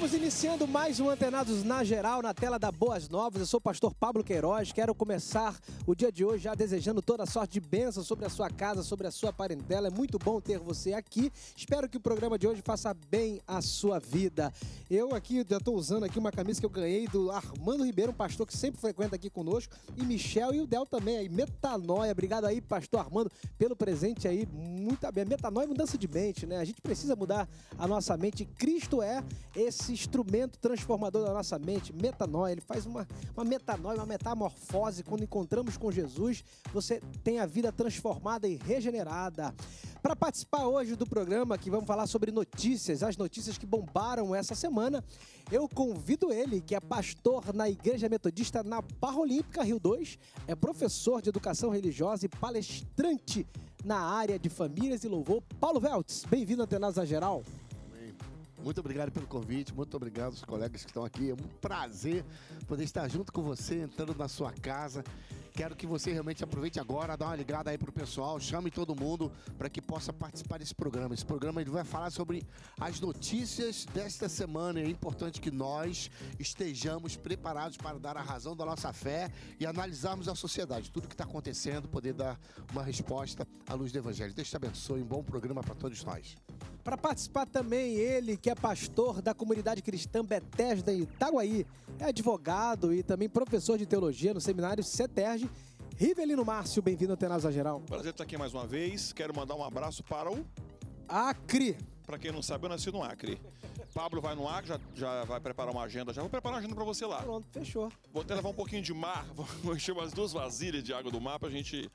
Estamos iniciando mais um Antenados na Geral, na tela da Boas Novas. Eu sou o pastor Pablo Queiroz. Quero começar o dia de hoje já desejando toda sorte de bênção sobre a sua casa, sobre a sua parentela. É muito bom ter você aqui. Espero que o programa de hoje faça bem a sua vida. Eu aqui já estou usando aqui uma camisa que eu ganhei do Armando Ribeiro, um pastor que sempre frequenta aqui conosco, e Michel e o Del também aí. Metanoia. Obrigado aí, pastor Armando, pelo presente aí. Muito bem. Metanoia é mudança de mente, né? A gente precisa mudar a nossa mente. Cristo é esse instrumento transformador da nossa mente, metanoia. Ele faz uma, uma metanoia, uma metamorfose. Quando encontramos com Jesus, você tem a vida transformada e regenerada. Para participar hoje do programa, que vamos falar sobre notícias, as notícias que bombaram essa semana, eu convido ele, que é pastor na Igreja Metodista na Barra Olímpica, Rio 2, é professor de educação religiosa e palestrante na área de famílias e louvor. Paulo Veltz, bem-vindo Antenas Geral. Muito obrigado pelo convite, muito obrigado aos colegas que estão aqui. É um prazer poder estar junto com você, entrando na sua casa. Quero que você realmente aproveite agora, dá uma ligada aí pro pessoal, chame todo mundo para que possa participar desse programa. Esse programa ele vai falar sobre as notícias desta semana. É importante que nós estejamos preparados para dar a razão da nossa fé e analisarmos a sociedade, tudo que está acontecendo, poder dar uma resposta à luz do Evangelho. Deus te abençoe, um bom programa para todos nós. Para participar também ele, que é pastor da comunidade cristã Betesda em Itaguaí, é advogado e também professor de teologia no seminário CETERG. Rivelino Márcio, bem-vindo ao Tenasa Geral. Prazer estar aqui mais uma vez. Quero mandar um abraço para o Acre. Para quem não sabe, eu nasci no Acre. Pablo vai no Acre, já, já vai preparar uma agenda. Já vou preparar uma agenda para você lá. Pronto, fechou. Vou até levar um pouquinho de mar, vou encher umas duas vasilhas de água do mar pra gente.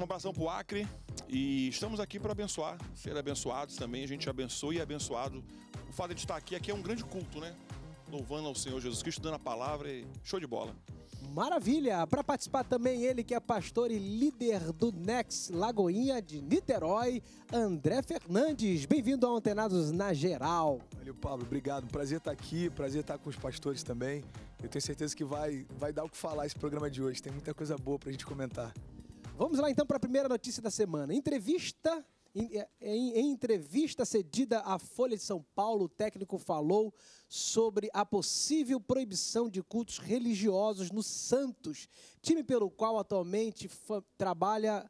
Um abração pro Acre. E estamos aqui para abençoar, ser abençoados também. A gente abençoa e é abençoado. O fato de estar aqui, aqui é um grande culto, né? Louvando ao Senhor Jesus Cristo, dando a palavra e show de bola. Maravilha! Para participar também ele que é pastor e líder do Nex Lagoinha de Niterói, André Fernandes. Bem-vindo ao Antenados na Geral. Valeu, Pablo. Obrigado. Prazer estar aqui, prazer estar com os pastores também. Eu tenho certeza que vai, vai dar o que falar esse programa de hoje. Tem muita coisa boa para a gente comentar. Vamos lá então para a primeira notícia da semana. Entrevista em, é, em, em, entrevista cedida à Folha de São Paulo, o técnico falou sobre a possível proibição de cultos religiosos no Santos, time pelo qual atualmente trabalha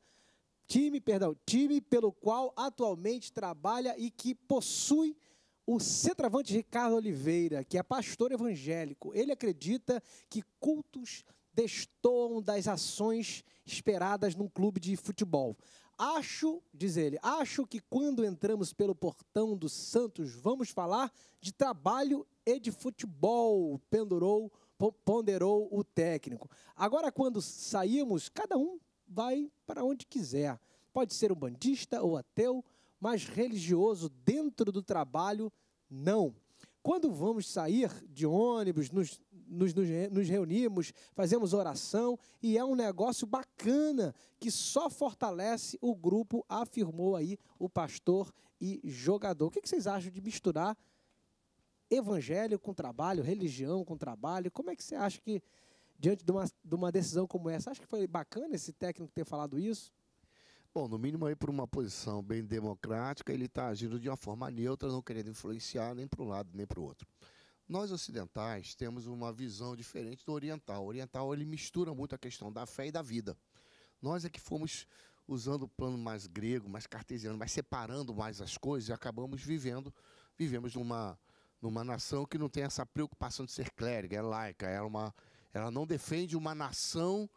time, perdão, time pelo qual atualmente trabalha e que possui o centroavante Ricardo Oliveira, que é pastor evangélico. Ele acredita que cultos destoam das ações esperadas num clube de futebol. Acho, diz ele, acho que quando entramos pelo portão do Santos vamos falar de trabalho e de futebol, pendurou, ponderou o técnico. Agora, quando saímos, cada um vai para onde quiser. Pode ser um bandista ou ateu, mas religioso dentro do trabalho, não. Quando vamos sair de ônibus, nos, nos, nos, reunimos, fazemos oração e é um negócio bacana que só fortalece o grupo, afirmou aí o pastor e jogador. O que vocês acham de misturar evangelho com trabalho, religião com trabalho? Como é que você acha que, diante de uma, de uma decisão como essa, acha que foi bacana esse técnico ter falado isso? Bom, no mínimo aí por uma posição bem democrática, ele está agindo de uma forma neutra, não querendo influenciar nem para um lado nem para o outro. Nós ocidentais temos uma visão diferente do oriental. O oriental ele mistura muito a questão da fé e da vida. Nós é que fomos usando o plano mais grego, mais cartesiano, mas separando mais as coisas e acabamos vivendo, vivemos numa numa nação que não tem essa preocupação de ser clériga, é laica, ela, é uma, ela não defende uma nação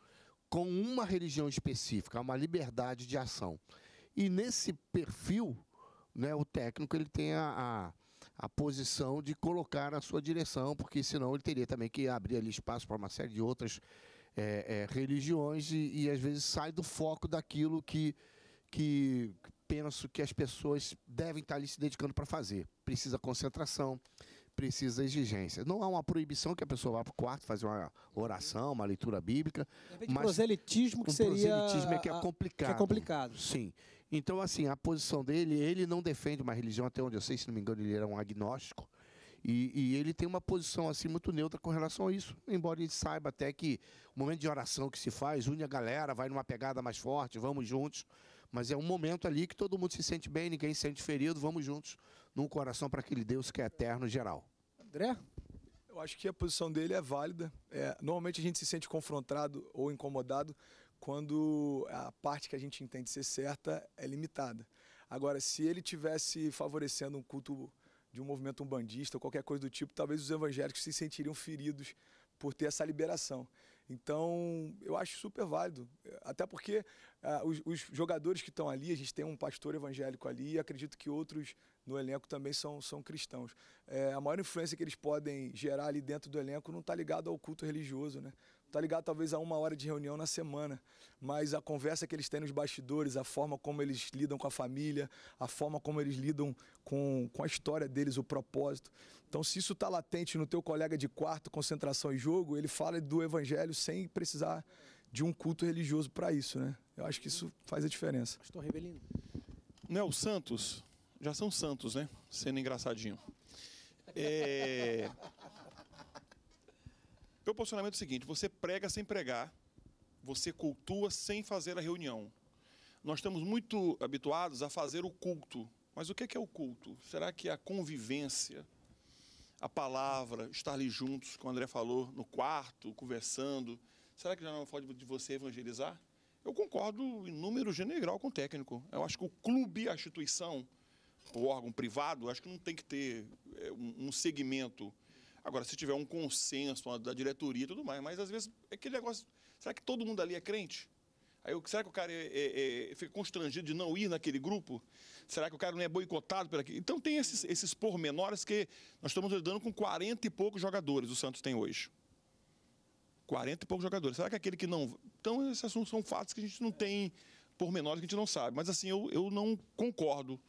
com uma religião específica, uma liberdade de ação. E nesse perfil, né, o técnico ele tem a, a, a, posição de colocar a sua direção, porque senão ele teria também que abrir ali espaço para uma série de outras é, é, religiões e, e, às vezes sai do foco daquilo que, que penso que as pessoas devem estar ali se dedicando para fazer. Precisa concentração, precisa exigência. Não há uma proibição que a pessoa vá para o quarto fazer uma oração, uma leitura bíblica. Mas proselitismo que um seria... proselitismo é que é complicado. Que é complicado. Sim. Então, assim, a posição dele, ele não defende uma religião, até onde eu sei, se não me engano, ele era um agnóstico. E, e, ele tem uma posição assim muito neutra com relação a isso, embora ele saiba até que o momento de oração que se faz une a galera, vai numa pegada mais forte, vamos juntos Mas é um momento ali que todo mundo se sente bem, ninguém se sente ferido, vamos juntos num coração para aquele Deus que é eterno geral. André? Eu acho que a posição dele é válida. É, normalmente a gente se sente confrontado ou incomodado quando a parte que a gente entende ser certa é limitada. Agora, se ele tivesse favorecendo um culto de um movimento umbandista ou qualquer coisa do tipo, talvez os evangélicos se sentiriam feridos por ter essa liberação. Então, eu acho super válido. Até porque uh, os, os, jogadores que estão ali, a gente tem um pastor evangélico ali e acredito que outros no elenco também são, são cristãos. É, a maior influência que eles podem gerar ali dentro do elenco não está ligado ao culto religioso, né? Está ligado talvez a uma hora de reunião na semana, mas a conversa que eles têm nos bastidores, a forma como eles lidam com a família, a forma como eles lidam com, com a história deles, o propósito. Então, se isso está latente no teu colega de quarto, concentração e jogo, ele fala do evangelho sem precisar de um culto religioso para isso, né? Eu acho que isso faz a diferença. Pastor Rebelino. Não, os santos já são santos, né? Sendo engraçadinho. É... Meu posicionamento é o seguinte: você prega sem pregar, você cultua sem fazer a reunião. Nós estamos muito habituados a fazer o culto. Mas o que é o culto? Será que a convivência, a palavra, estar ali juntos, como o André falou, no quarto, conversando, será que já não pode de você evangelizar? Eu concordo em número general com o técnico. Eu acho que o clube, a instituição, o órgão privado, acho que não tem que ter é, um segmento Agora, se tiver um consenso da diretoria e tudo mais, mas às vezes é aquele negócio. Será que todo mundo ali é crente? Aí, será que o cara é, é, é, fica constrangido de não ir naquele grupo? Será que o cara não é boicotado por aqui? Então tem esses, esses pormenores que nós estamos lidando com 40 e poucos jogadores o Santos tem hoje. 40 e poucos jogadores. Será que aquele que não. Então, esses são, são fatos que a gente não tem pormenores que a gente não sabe. Mas assim, eu, eu não concordo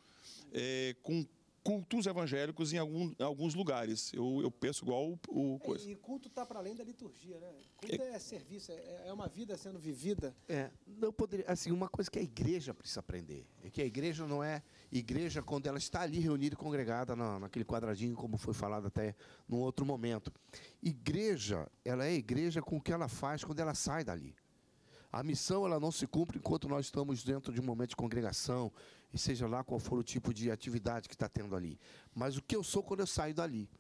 é, com cultos evangélicos em, algum, em alguns lugares. Eu, eu penso igual o, o coisa. É, e culto está para além da liturgia, né? Culto é, é serviço, é, é, uma vida sendo vivida. É, não poderia, assim, uma coisa que a igreja precisa aprender é que a igreja não é igreja quando ela está ali reunida e congregada na, naquele quadradinho, como foi falado até num outro momento. Igreja, ela é igreja com o que ela faz quando ela sai dali. A missão ela não se cumpre enquanto nós estamos dentro de um momento de congregação, e seja lá qual for o tipo de atividade que está tendo ali. Mas o que eu sou quando eu saio dali.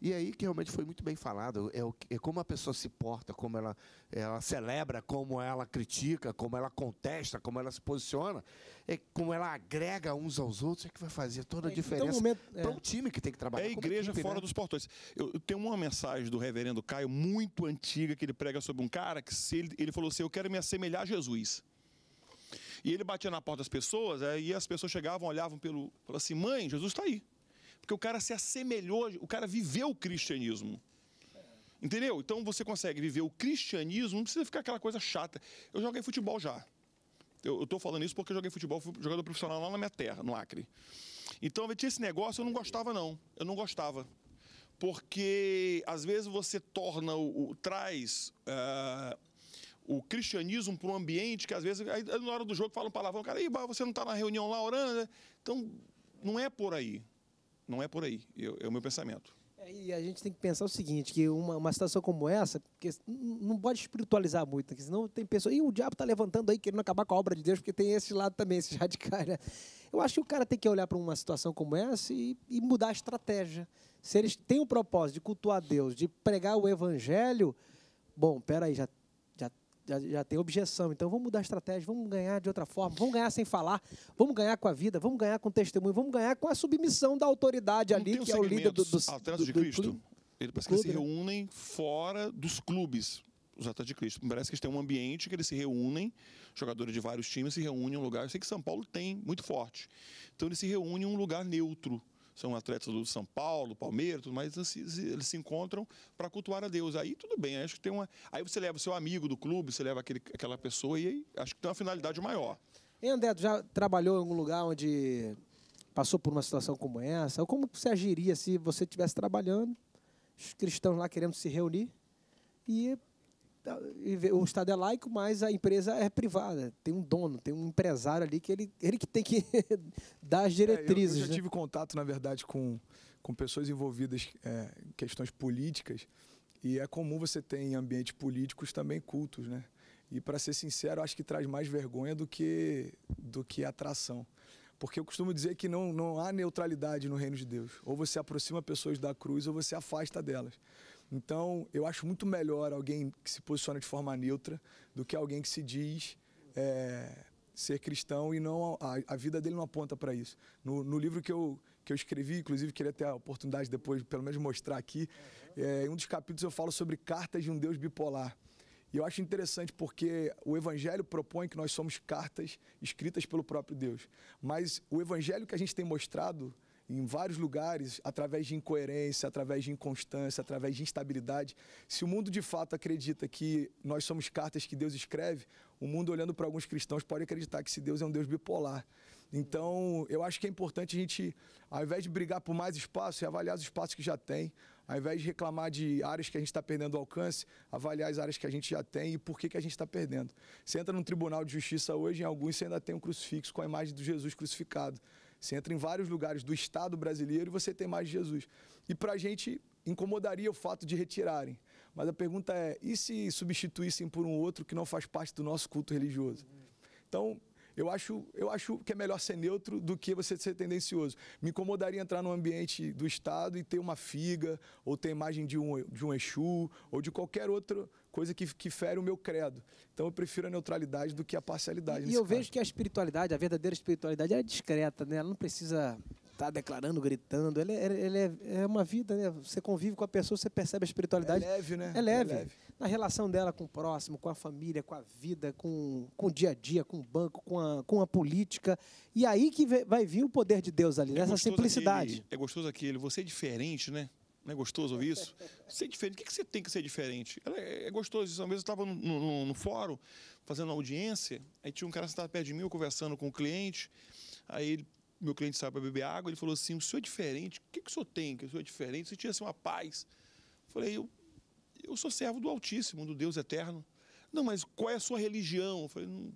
E aí que realmente foi muito bem falado, é, o, é como a pessoa se porta, como ela, ela celebra, como ela critica, como ela contesta, como ela se posiciona, é como ela agrega uns aos outros, é que vai fazer toda a é, diferença então, é. para um time que tem que trabalhar. É a igreja equipe, fora né? dos portões. Eu, eu, tenho uma mensagem do reverendo Caio muito antiga que ele prega sobre um cara que se ele, ele falou assim, eu quero me assemelhar a Jesus. E ele batia na porta das pessoas, aí as pessoas chegavam, olhavam pelo. Falavam assim: mãe, Jesus está aí. Porque o cara se assemelhou, o cara viveu o cristianismo. Entendeu? Então você consegue viver o cristianismo, não precisa ficar aquela coisa chata. Eu joguei futebol já. Eu estou falando isso porque eu joguei futebol, fui jogador profissional lá na minha terra, no Acre. Então, tinha esse negócio, eu não gostava, não. Eu não gostava. Porque, às vezes, você torna, o, o traz uh, o cristianismo para um ambiente que às vezes, aí, na hora do jogo, fala um palavrão, cara, aí, você não está na reunião lá orando, né? Então, não é por aí. Não é por aí, é, é o meu pensamento. É, e a gente tem que pensar o seguinte, que uma, uma situação como essa, porque não pode espiritualizar muito, porque senão tem pessoas, e o diabo está levantando aí, querendo acabar com a obra de Deus, porque tem esse lado também, esse radical, né? Eu acho que o cara tem que olhar para uma situação como essa e, e mudar a estratégia. Se eles têm o propósito de cultuar Deus, de pregar o evangelho, bom, peraí, já já, já tem objeção. Então vamos mudar a estratégia, vamos ganhar de outra forma, vamos ganhar sem falar, vamos ganhar com a vida, vamos ganhar com testemunho, vamos ganhar com a submissão da autoridade Não ali, que é o líder do, do, do, de Cristo. Do Ele parece que eles se né? reúnem fora dos clubes, os atletas de Cristo. Parece que eles têm um ambiente que eles se reúnem, jogadores de vários times se reúnem em um lugar. Eu sei que São Paulo tem, muito forte. Então eles se reúnem em um lugar neutro são atletas do São Paulo, Palmeiras, tudo mais, eles, eles se encontram para cultuar a Deus. Aí tudo bem, acho que tem uma. Aí você leva o seu amigo do clube, você leva aquele, aquela pessoa e aí acho que tem uma finalidade maior. E André, tu já trabalhou em algum lugar onde passou por uma situação como essa? Ou como você agiria se você estivesse trabalhando, os cristãos lá querendo se reunir e o Estado é laico, mas a empresa é privada. Tem um dono, tem um empresário ali que ele, ele que tem que dar as diretrizes. É, eu, eu, já né? tive contato, na verdade, com, com pessoas envolvidas é, em questões políticas e é comum você ter em ambientes políticos também cultos, né? E para ser sincero, acho que traz mais vergonha do que do que atração. Porque eu costumo dizer que não, não há neutralidade no reino de Deus. Ou você aproxima pessoas da cruz ou você afasta delas. Então, eu acho muito melhor alguém que se posiciona de forma neutra do que alguém que se diz é, ser cristão e não a, a, vida dele não aponta para isso. No, no, livro que eu, que eu escrevi, inclusive queria ter a oportunidade depois, pelo menos, mostrar aqui, é, em um dos capítulos eu falo sobre cartas de um Deus bipolar. E eu acho interessante porque o Evangelho propõe que nós somos cartas escritas pelo próprio Deus. Mas o Evangelho que a gente tem mostrado em vários lugares, através de incoerência, através de inconstância, através de instabilidade. Se o mundo de fato acredita que nós somos cartas que Deus escreve, o mundo olhando para alguns cristãos pode acreditar que esse Deus é um Deus bipolar. Então, eu acho que é importante a gente, ao invés de brigar por mais espaço, é avaliar os espaços que já tem, ao invés de reclamar de áreas que a gente está perdendo alcance, avaliar as áreas que a gente já tem e por que, que a gente está perdendo. Você entra num tribunal de justiça hoje, em alguns você ainda tem um crucifixo com a imagem do Jesus crucificado. Você entra em vários lugares do Estado brasileiro e você tem mais Jesus. E para a gente incomodaria o fato de retirarem. Mas a pergunta é: e se substituíssem por um outro que não faz parte do nosso culto religioso? Então, eu acho, eu acho que é melhor ser neutro do que você ser tendencioso. Me incomodaria entrar no ambiente do Estado e ter uma figa, ou ter imagem de um, de um Exu, ou de qualquer outra coisa que, que fere o meu credo. Então eu prefiro a neutralidade do que a parcialidade. E eu caso. vejo que a espiritualidade, a verdadeira espiritualidade, é discreta, né? Ela não precisa estar tá declarando, gritando. Ele, é, ele é, é, uma vida, né? Você convive com a pessoa, você percebe a espiritualidade. É leve, né? É leve. É leve. Na relação dela com o próximo, com a família, com a vida, com, com o dia a dia, com o banco, com a, com a política. E aí que vai vir o poder de Deus ali, é nessa simplicidade. Aquele, é gostoso aquele, você é diferente, né? Não é gostoso ouvir isso? Ser diferente. O que, você tem que ser diferente? É, é gostoso isso. Uma vez eu estava no, no, no, fórum, fazendo audiência, aí tinha um cara sentado perto de mim, eu conversando com o cliente. Aí ele, meu cliente saiu para beber água, ele falou assim: o senhor é diferente, o que, que o senhor tem que o senhor é diferente? Você tinha assim, uma paz. Eu falei, eu, eu sou servo do Altíssimo, do Deus eterno. Não, mas qual é a sua religião? Eu falei, não,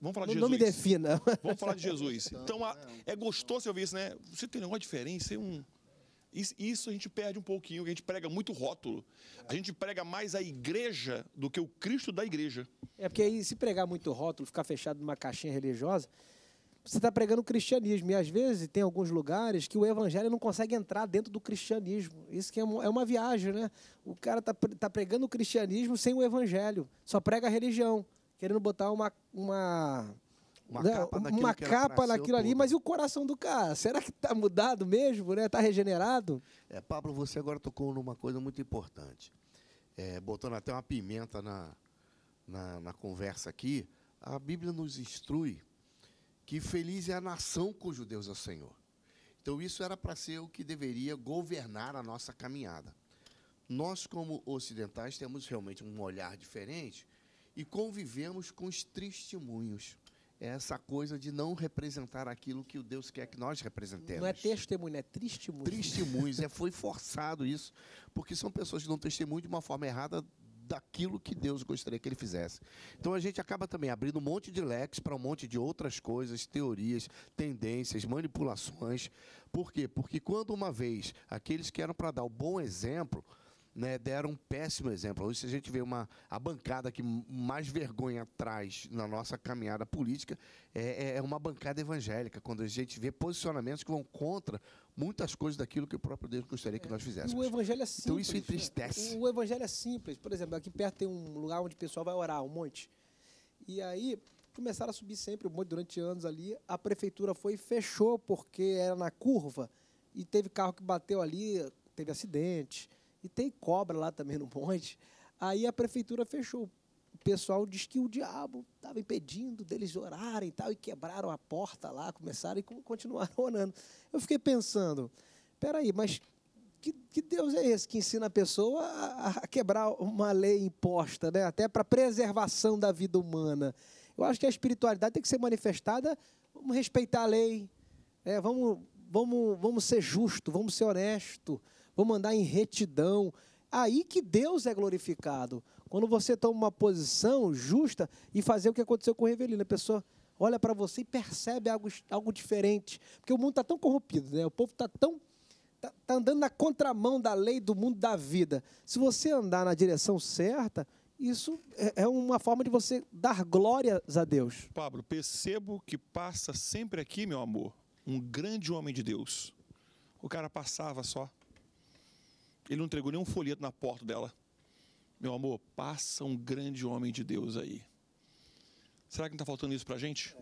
Vamos falar de não, Jesus. Não me defina. Vamos falar de Jesus. Então, a, é gostoso você ouvir isso, né? Você tem um negócio diferente, você é um isso a gente perde um pouquinho, a gente prega muito rótulo. A gente prega mais a igreja do que o Cristo da igreja. É porque aí, se pregar muito rótulo, ficar fechado numa caixinha religiosa, você está pregando o cristianismo. E às vezes tem alguns lugares que o evangelho não consegue entrar dentro do cristianismo. Isso que é uma, é uma viagem, né? O cara está tá pregando o cristianismo sem o evangelho. Só prega a religião, querendo botar uma, uma uma né? capa, uma capa naquilo ali, mas e o coração do cara? Será que está mudado mesmo, né? Está regenerado? É, Pablo, você agora tocou numa coisa muito importante. É, botando até uma pimenta na, na, na conversa aqui, a Bíblia nos instrui que feliz é a nação cujo Deus é o Senhor. Então isso era para ser o que deveria governar a nossa caminhada. Nós, como ocidentais, temos realmente um olhar diferente e convivemos com os testemunhos é essa coisa de não representar aquilo que o Deus quer que nós representemos. Não é testemunho, é testemunho. Testemunhos, é, foi forçado isso, porque são pessoas que dão testemunho de uma forma errada daquilo que Deus gostaria que ele fizesse. Então a gente acaba também abrindo um monte de leques para um monte de outras coisas, teorias, tendências, manipulações. Por quê? Porque quando uma vez aqueles que eram para dar o bom exemplo, né, deram um péssimo exemplo. Hoje, se a gente vê uma, a bancada que mais vergonha traz na nossa caminhada política, é, é, é uma bancada evangélica, quando a gente vê posicionamentos que vão contra muitas coisas daquilo que o próprio Deus gostaria que nós fizéssemos. O evangelho é simples. Então isso entristece. O evangelho é simples. Por exemplo, aqui perto tem um lugar onde o pessoal vai orar, um monte. E aí começaram a subir sempre um monte durante anos ali. A prefeitura foi e fechou porque era na curva e teve carro que bateu ali, teve acidente. E tem cobra lá também no monte. Aí a prefeitura fechou. O pessoal diz que o diabo estava impedindo deles orarem e tal, e quebraram a porta lá, começaram e continuaram orando. Eu fiquei pensando, peraí, mas que, que Deus é esse que ensina a pessoa a, a quebrar uma lei imposta, né? até para preservação da vida humana? Eu acho que a espiritualidade tem que ser manifestada, vamos respeitar a lei, né? vamos, vamos, vamos ser justo, vamos ser honesto, vamos andar em retidão. Aí que Deus é glorificado. Quando você toma uma posição justa e fazer o que aconteceu com o Revelino, a pessoa olha para você e percebe algo, algo diferente. Porque o mundo está tão corrompido, né? o povo está tão. Está tá andando na contramão da lei do mundo da vida. Se você andar na direção certa, isso é, é uma forma de você dar glórias a Deus. Pablo, percebo que passa sempre aqui, meu amor, um grande homem de Deus. O cara passava só. Ele não entregou nenhum folheto na porta dela. Meu amor, passa um grande homem de Deus aí. Será que não está faltando isso para a gente?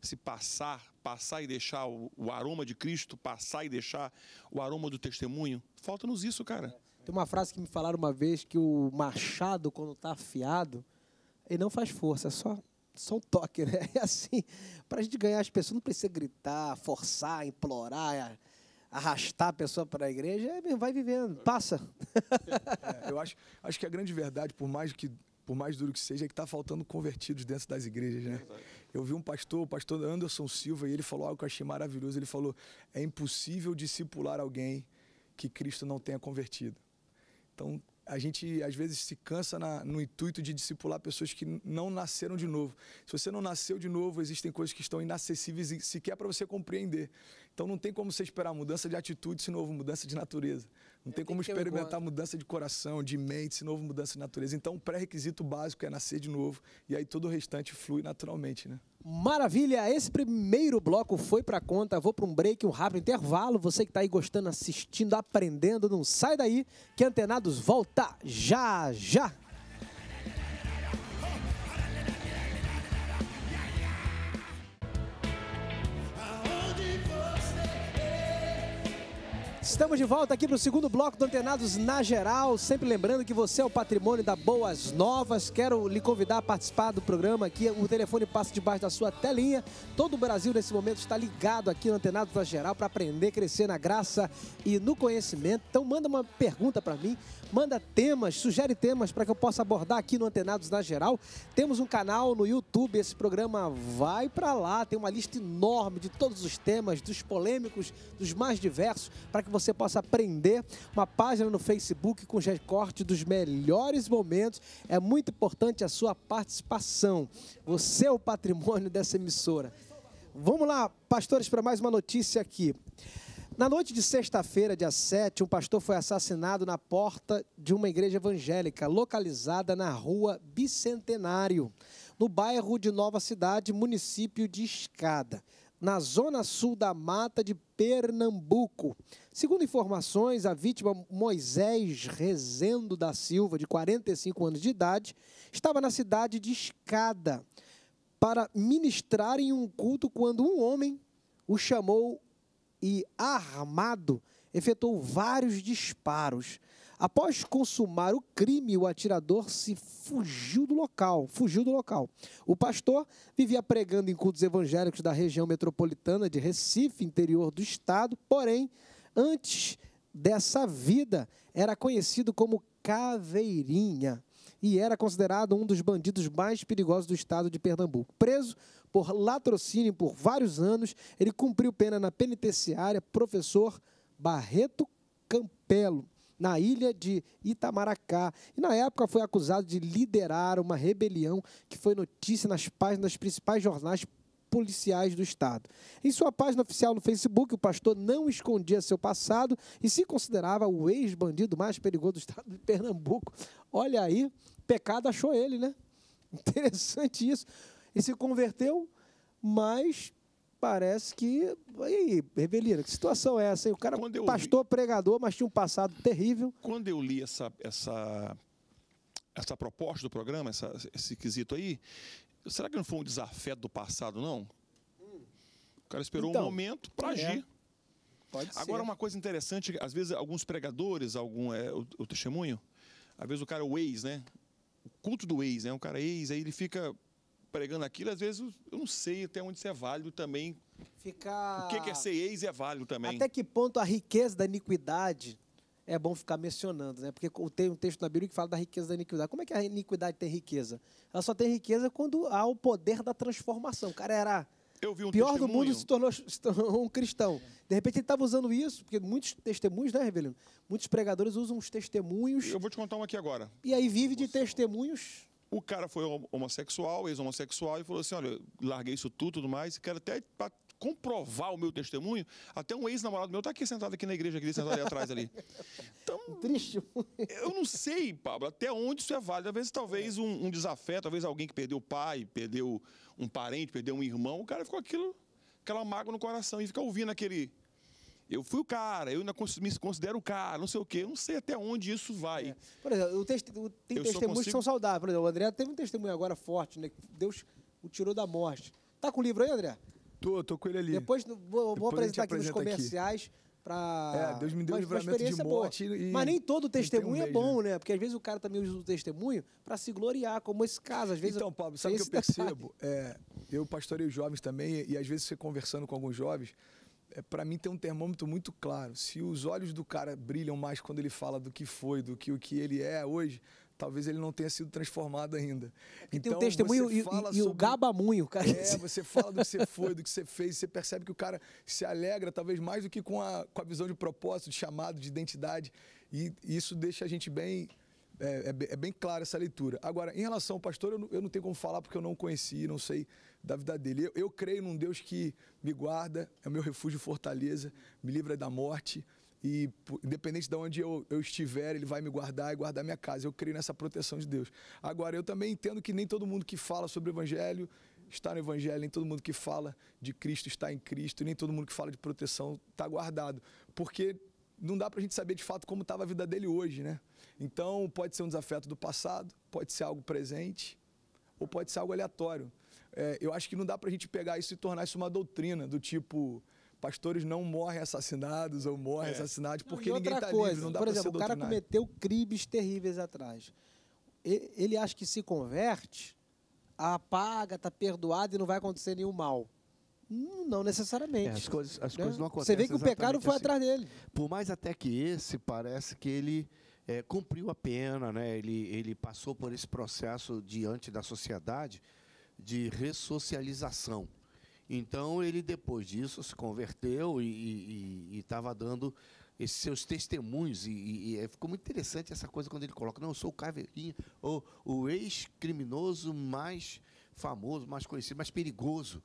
Se passar, passar e deixar o, o, aroma de Cristo, passar e deixar o aroma do testemunho, falta-nos isso, cara. Tem uma frase que me falaram uma vez que o machado, quando está afiado, ele não faz força, é só, só um toque, né? É assim, para a gente ganhar as pessoas, não precisa gritar, forçar, implorar, arrastar a pessoa para a igreja, é, vai vivendo, passa. É, eu acho, acho que a grande verdade, por mais que por mais duro que seja, é que está faltando convertidos dentro das igrejas, né? Eu vi um pastor, o pastor Anderson Silva, e ele falou algo que eu achei maravilhoso. Ele falou: é impossível discipular alguém que Cristo não tenha convertido. Então, a gente às vezes se cansa na, no intuito de discipular pessoas que não nasceram de novo. Se você não nasceu de novo, existem coisas que estão inacessíveis e sequer para você compreender. Então não tem como você esperar mudança de atitude se não houve mudança de natureza. Não é, tem como experimentar mudança de coração, de mente, se não houve mudança de natureza. Então o pré-requisito básico é nascer de novo e aí todo o restante flui naturalmente, né? Maravilha! Esse primeiro bloco foi para conta. Vou para um break, um rápido intervalo. Você que está aí gostando, assistindo, aprendendo, não sai daí que Antenados volta já já. Estamos de volta aqui para o segundo bloco do Antenados na Geral. Sempre lembrando que você é o patrimônio da Boas Novas. Quero lhe convidar a participar do programa aqui. O telefone passa debaixo da sua telinha. Todo o Brasil, nesse momento, está ligado aqui no Antenados na Geral para aprender, crescer na graça e no conhecimento. Então, manda uma pergunta para mim manda temas, sugere temas para que eu possa abordar aqui no Antenados na Geral. Temos um canal no YouTube, esse programa vai para lá, tem uma lista enorme de todos os temas, dos polêmicos, dos mais diversos, para que você possa aprender. Uma página no Facebook com recorte dos melhores momentos. É muito importante a sua participação. Você é o patrimônio dessa emissora. Vamos lá, pastores, para mais uma notícia aqui. Na noite de sexta-feira, dia 7, um pastor foi assassinado na porta de uma igreja evangélica localizada na rua Bicentenário, no bairro de Nova Cidade, município de Escada, na zona sul da mata de Pernambuco. Segundo informações, a vítima Moisés Rezendo da Silva, de 45 anos de idade, estava na cidade de Escada para ministrar em um culto quando um homem o chamou e, armado, efetuou vários disparos. Após consumar o crime, o atirador se fugiu do local, fugiu do local. O pastor vivia pregando em cultos evangélicos da região metropolitana de Recife, interior do estado, porém, antes dessa vida, era conhecido como Caveirinha e era considerado um dos bandidos mais perigosos do estado de Pernambuco. Preso por latrocínio por vários anos. Ele cumpriu pena na penitenciária Professor Barreto Campelo, na ilha de Itamaracá. E na época foi acusado de liderar uma rebelião que foi notícia nas páginas dos principais jornais policiais do Estado. Em sua página oficial no Facebook, o pastor não escondia seu passado e se considerava o ex-bandido mais perigoso do Estado de Pernambuco. Olha aí, pecado achou ele, né? Interessante isso. Ele se converteu, mas parece que. Aí, Rebelina, que situação é essa? O cara, pastor, li... pregador, mas tinha um passado terrível. Quando eu li essa, essa, essa proposta do programa, essa, esse quesito aí, será que não foi um desafeto do passado, não? O cara esperou então, um momento para é. agir. Pode Agora, ser. uma coisa interessante, às vezes, alguns pregadores, algum é, o, o testemunho, às vezes o cara é o ex, né? O culto do ex, né? O cara é ex, aí ele fica pregando aquilo, às vezes eu não sei até onde isso é válido também. Ficar... O que é ser ex é válido também. Até que ponto a riqueza da iniquidade é bom ficar mencionando, né? Porque tem um texto na Bíblia que fala da riqueza da iniquidade. Como é que a iniquidade tem riqueza? Ela só tem riqueza quando há o poder da transformação. O cara era um pior do mundo se tornou, se tornou, um cristão. De repente ele estava usando isso, porque muitos testemunhos, né, Revelino? Muitos pregadores usam os testemunhos. Eu vou te contar um aqui agora. E aí vive de testemunhos o cara foi homossexual, ex-homossexual, e falou assim: olha, larguei isso tudo tudo mais, e quero até comprovar o meu testemunho, até um ex-namorado meu está aqui sentado aqui na igreja, aqui sentado ali atrás ali. Então, Triste. eu não sei, Pablo, até onde isso é válido. Às vezes, talvez um, um desafeto, talvez alguém que perdeu o pai, perdeu um parente, perdeu um irmão, o cara ficou aquilo, aquela mágoa no coração e fica ouvindo aquele. Eu fui o cara, eu ainda me considero o cara, não sei o quê. Eu não sei até onde isso vai. Por exemplo, o teste- o- tem Eu testemunhos que consigo- são saudáveis. Por exemplo, o André teve um testemunho agora forte, né? que Deus o tirou da morte. Tá com o livro aí, André? Tô, tô com ele ali. Depois vou, vou Depois apresentar aqui nos comerciais para. É, Deus me deu livramento de morte e- Mas nem todo tem um testemunho é mês, bom, né? Porque às vezes o cara também usa o testemunho para se gloriar, como esse caso. Às vezes Então, Pablo, sabe o que eu detalhe. percebo? É, eu pastoreio jovens também e às vezes você conversando com alguns jovens, é, para mim tem um termômetro muito claro. Se os olhos do cara brilham mais quando ele fala do que foi, do que o que ele é hoje, talvez ele não tenha sido transformado ainda. E tem Então, o testemunho você e, fala e- e o sobre- gabamunho, cara. É, você fala do que você foi, do que você fez, você percebe que o cara se alegra talvez mais do que com a, com a visão de propósito, de chamado, de identidade. E, e isso deixa a gente bem. É, é bem- é bem clara essa leitura. Agora, em relação ao pastor, eu não, eu não tenho como falar porque eu não conheci, não sei da vida dele. Eu, eu creio num Deus que me guarda, é o meu refúgio e fortaleza, me livra da morte. E independente de onde eu, eu estiver, ele vai me guardar e guardar minha casa. Eu creio nessa proteção de Deus. Agora, eu também entendo que nem todo mundo que fala sobre o evangelho está no evangelho, nem todo mundo que fala de Cristo está em Cristo, nem todo mundo que fala de proteção está guardado. Porque não dá pra gente saber de fato como estava a vida dele hoje, né? Então, pode ser um desafeto do passado, pode ser algo presente, ou pode ser algo aleatório. É, eu acho que não dá pra gente pegar isso e tornar isso uma doutrina, do tipo, pastores não morrem assassinados ou morrem É. assassinados, Não, porque e ninguém tá coisa, livre, não dá por pra exemplo, ser o cara cometeu crimes terríveis atrás. Ele acha que se converte, apaga, tá perdoado e não vai acontecer nenhum mal. Hum, Não É, necessariamente. as coisas, as né? coisas não acontecem Você vê que o pecado foi assim. atrás dele. Por mais até que esse parece que ele é, cumpriu a pena, né? Ele, ele passou por esse processo diante da sociedade de ressocialização. Então ele depois disso se converteu e estava dando esses seus testemunhos e, e- e, é, ficou muito interessante essa coisa quando ele coloca não eu sou o caveirinha ou o ex-criminoso mais famoso mais conhecido mais perigoso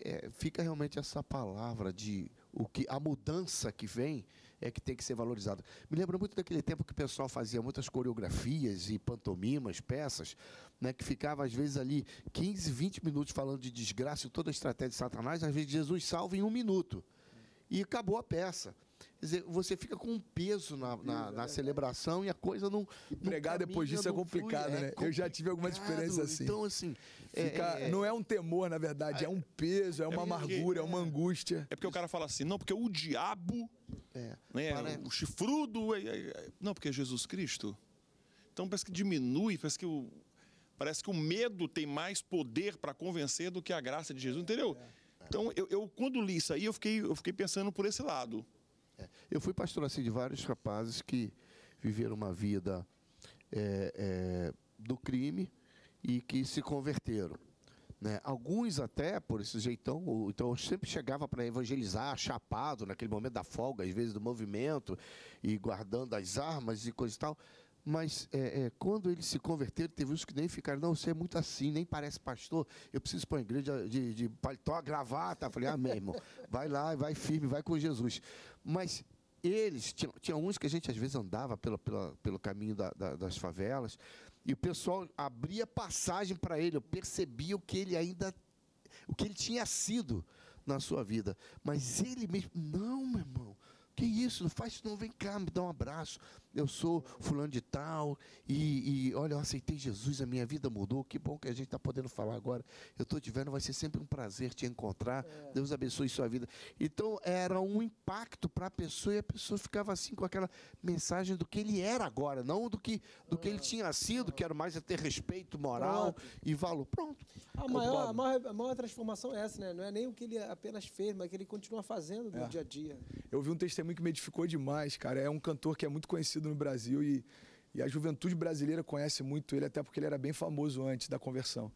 é, fica realmente essa palavra de o que a mudança que vem é que tem que ser valorizada. Me lembra muito daquele tempo que o pessoal fazia muitas coreografias e pantomimas, peças, né, que ficava às vezes ali 15, 20 minutos falando de desgraça e toda a estratégia de Satanás, às vezes Jesus salva em um minuto. E acabou a peça. Quer dizer, você fica com um peso na, na, na celebração e a coisa não. Pregar depois caminha, disso é não flui, complicado, é né? Eu já tive algumas complicado. experiências assim. Então, assim. é- Fica- é- não é um temor, na verdade, é um peso, é uma amargura, é uma angústia. É porque o cara fala assim, não, porque o diabo, é. né, Pare- o chifrudo, é- é- é- não, porque é Jesus Cristo. Então parece que diminui, parece que o, parece que o medo tem mais poder para convencer do que a graça de Jesus, entendeu? Então, eu, eu, quando li isso aí, eu fiquei, eu fiquei pensando por esse lado. Eu fui pastor assim de vários rapazes que viveram uma vida é, é, do crime e que se converteram. Né? Alguns até por esse jeitão, então eu sempre chegava para evangelizar, chapado naquele momento da folga, às vezes do movimento, e guardando as armas e coisa e tal. Mas é, é, quando eles se converteram, teve uns que nem ficaram, não, você é muito assim, nem parece pastor, eu preciso para a igreja de, de paletó, gravata. Eu falei, amém, irmão, vai lá, vai firme, vai com Jesus. Mas eles, tinha, tinha uns que a gente às vezes andava pela, pela- pelo caminho da- da- das favelas, e o pessoal abria passagem para ele, eu percebia o que ele ainda, o que ele tinha sido na sua vida. Mas ele mesmo, não, meu isso, não faz isso não, vem cá, me dá um abraço. Eu sou fulano de tal, e, e, olha, eu aceitei Jesus, a minha vida mudou, que bom que a gente está podendo falar agora. Eu estou te vendo, vai ser sempre um prazer te encontrar. Deus abençoe sua vida. Então, era um impacto para a pessoa, e a pessoa ficava assim com aquela mensagem do que ele era agora, não do que, do que ele tinha sido, que era mais a ter respeito moral Pronto. e valor. Pronto. A maior, a, maior, a maior transformação é essa, né? Não é nem o que ele apenas fez, mas que ele continua fazendo no É. dia a dia. Eu vi um testemunho que me edificou demais, cara. É um cantor que é muito conhecido no Brasil e, e a juventude brasileira conhece muito ele, até porque ele era bem famoso antes da conversão.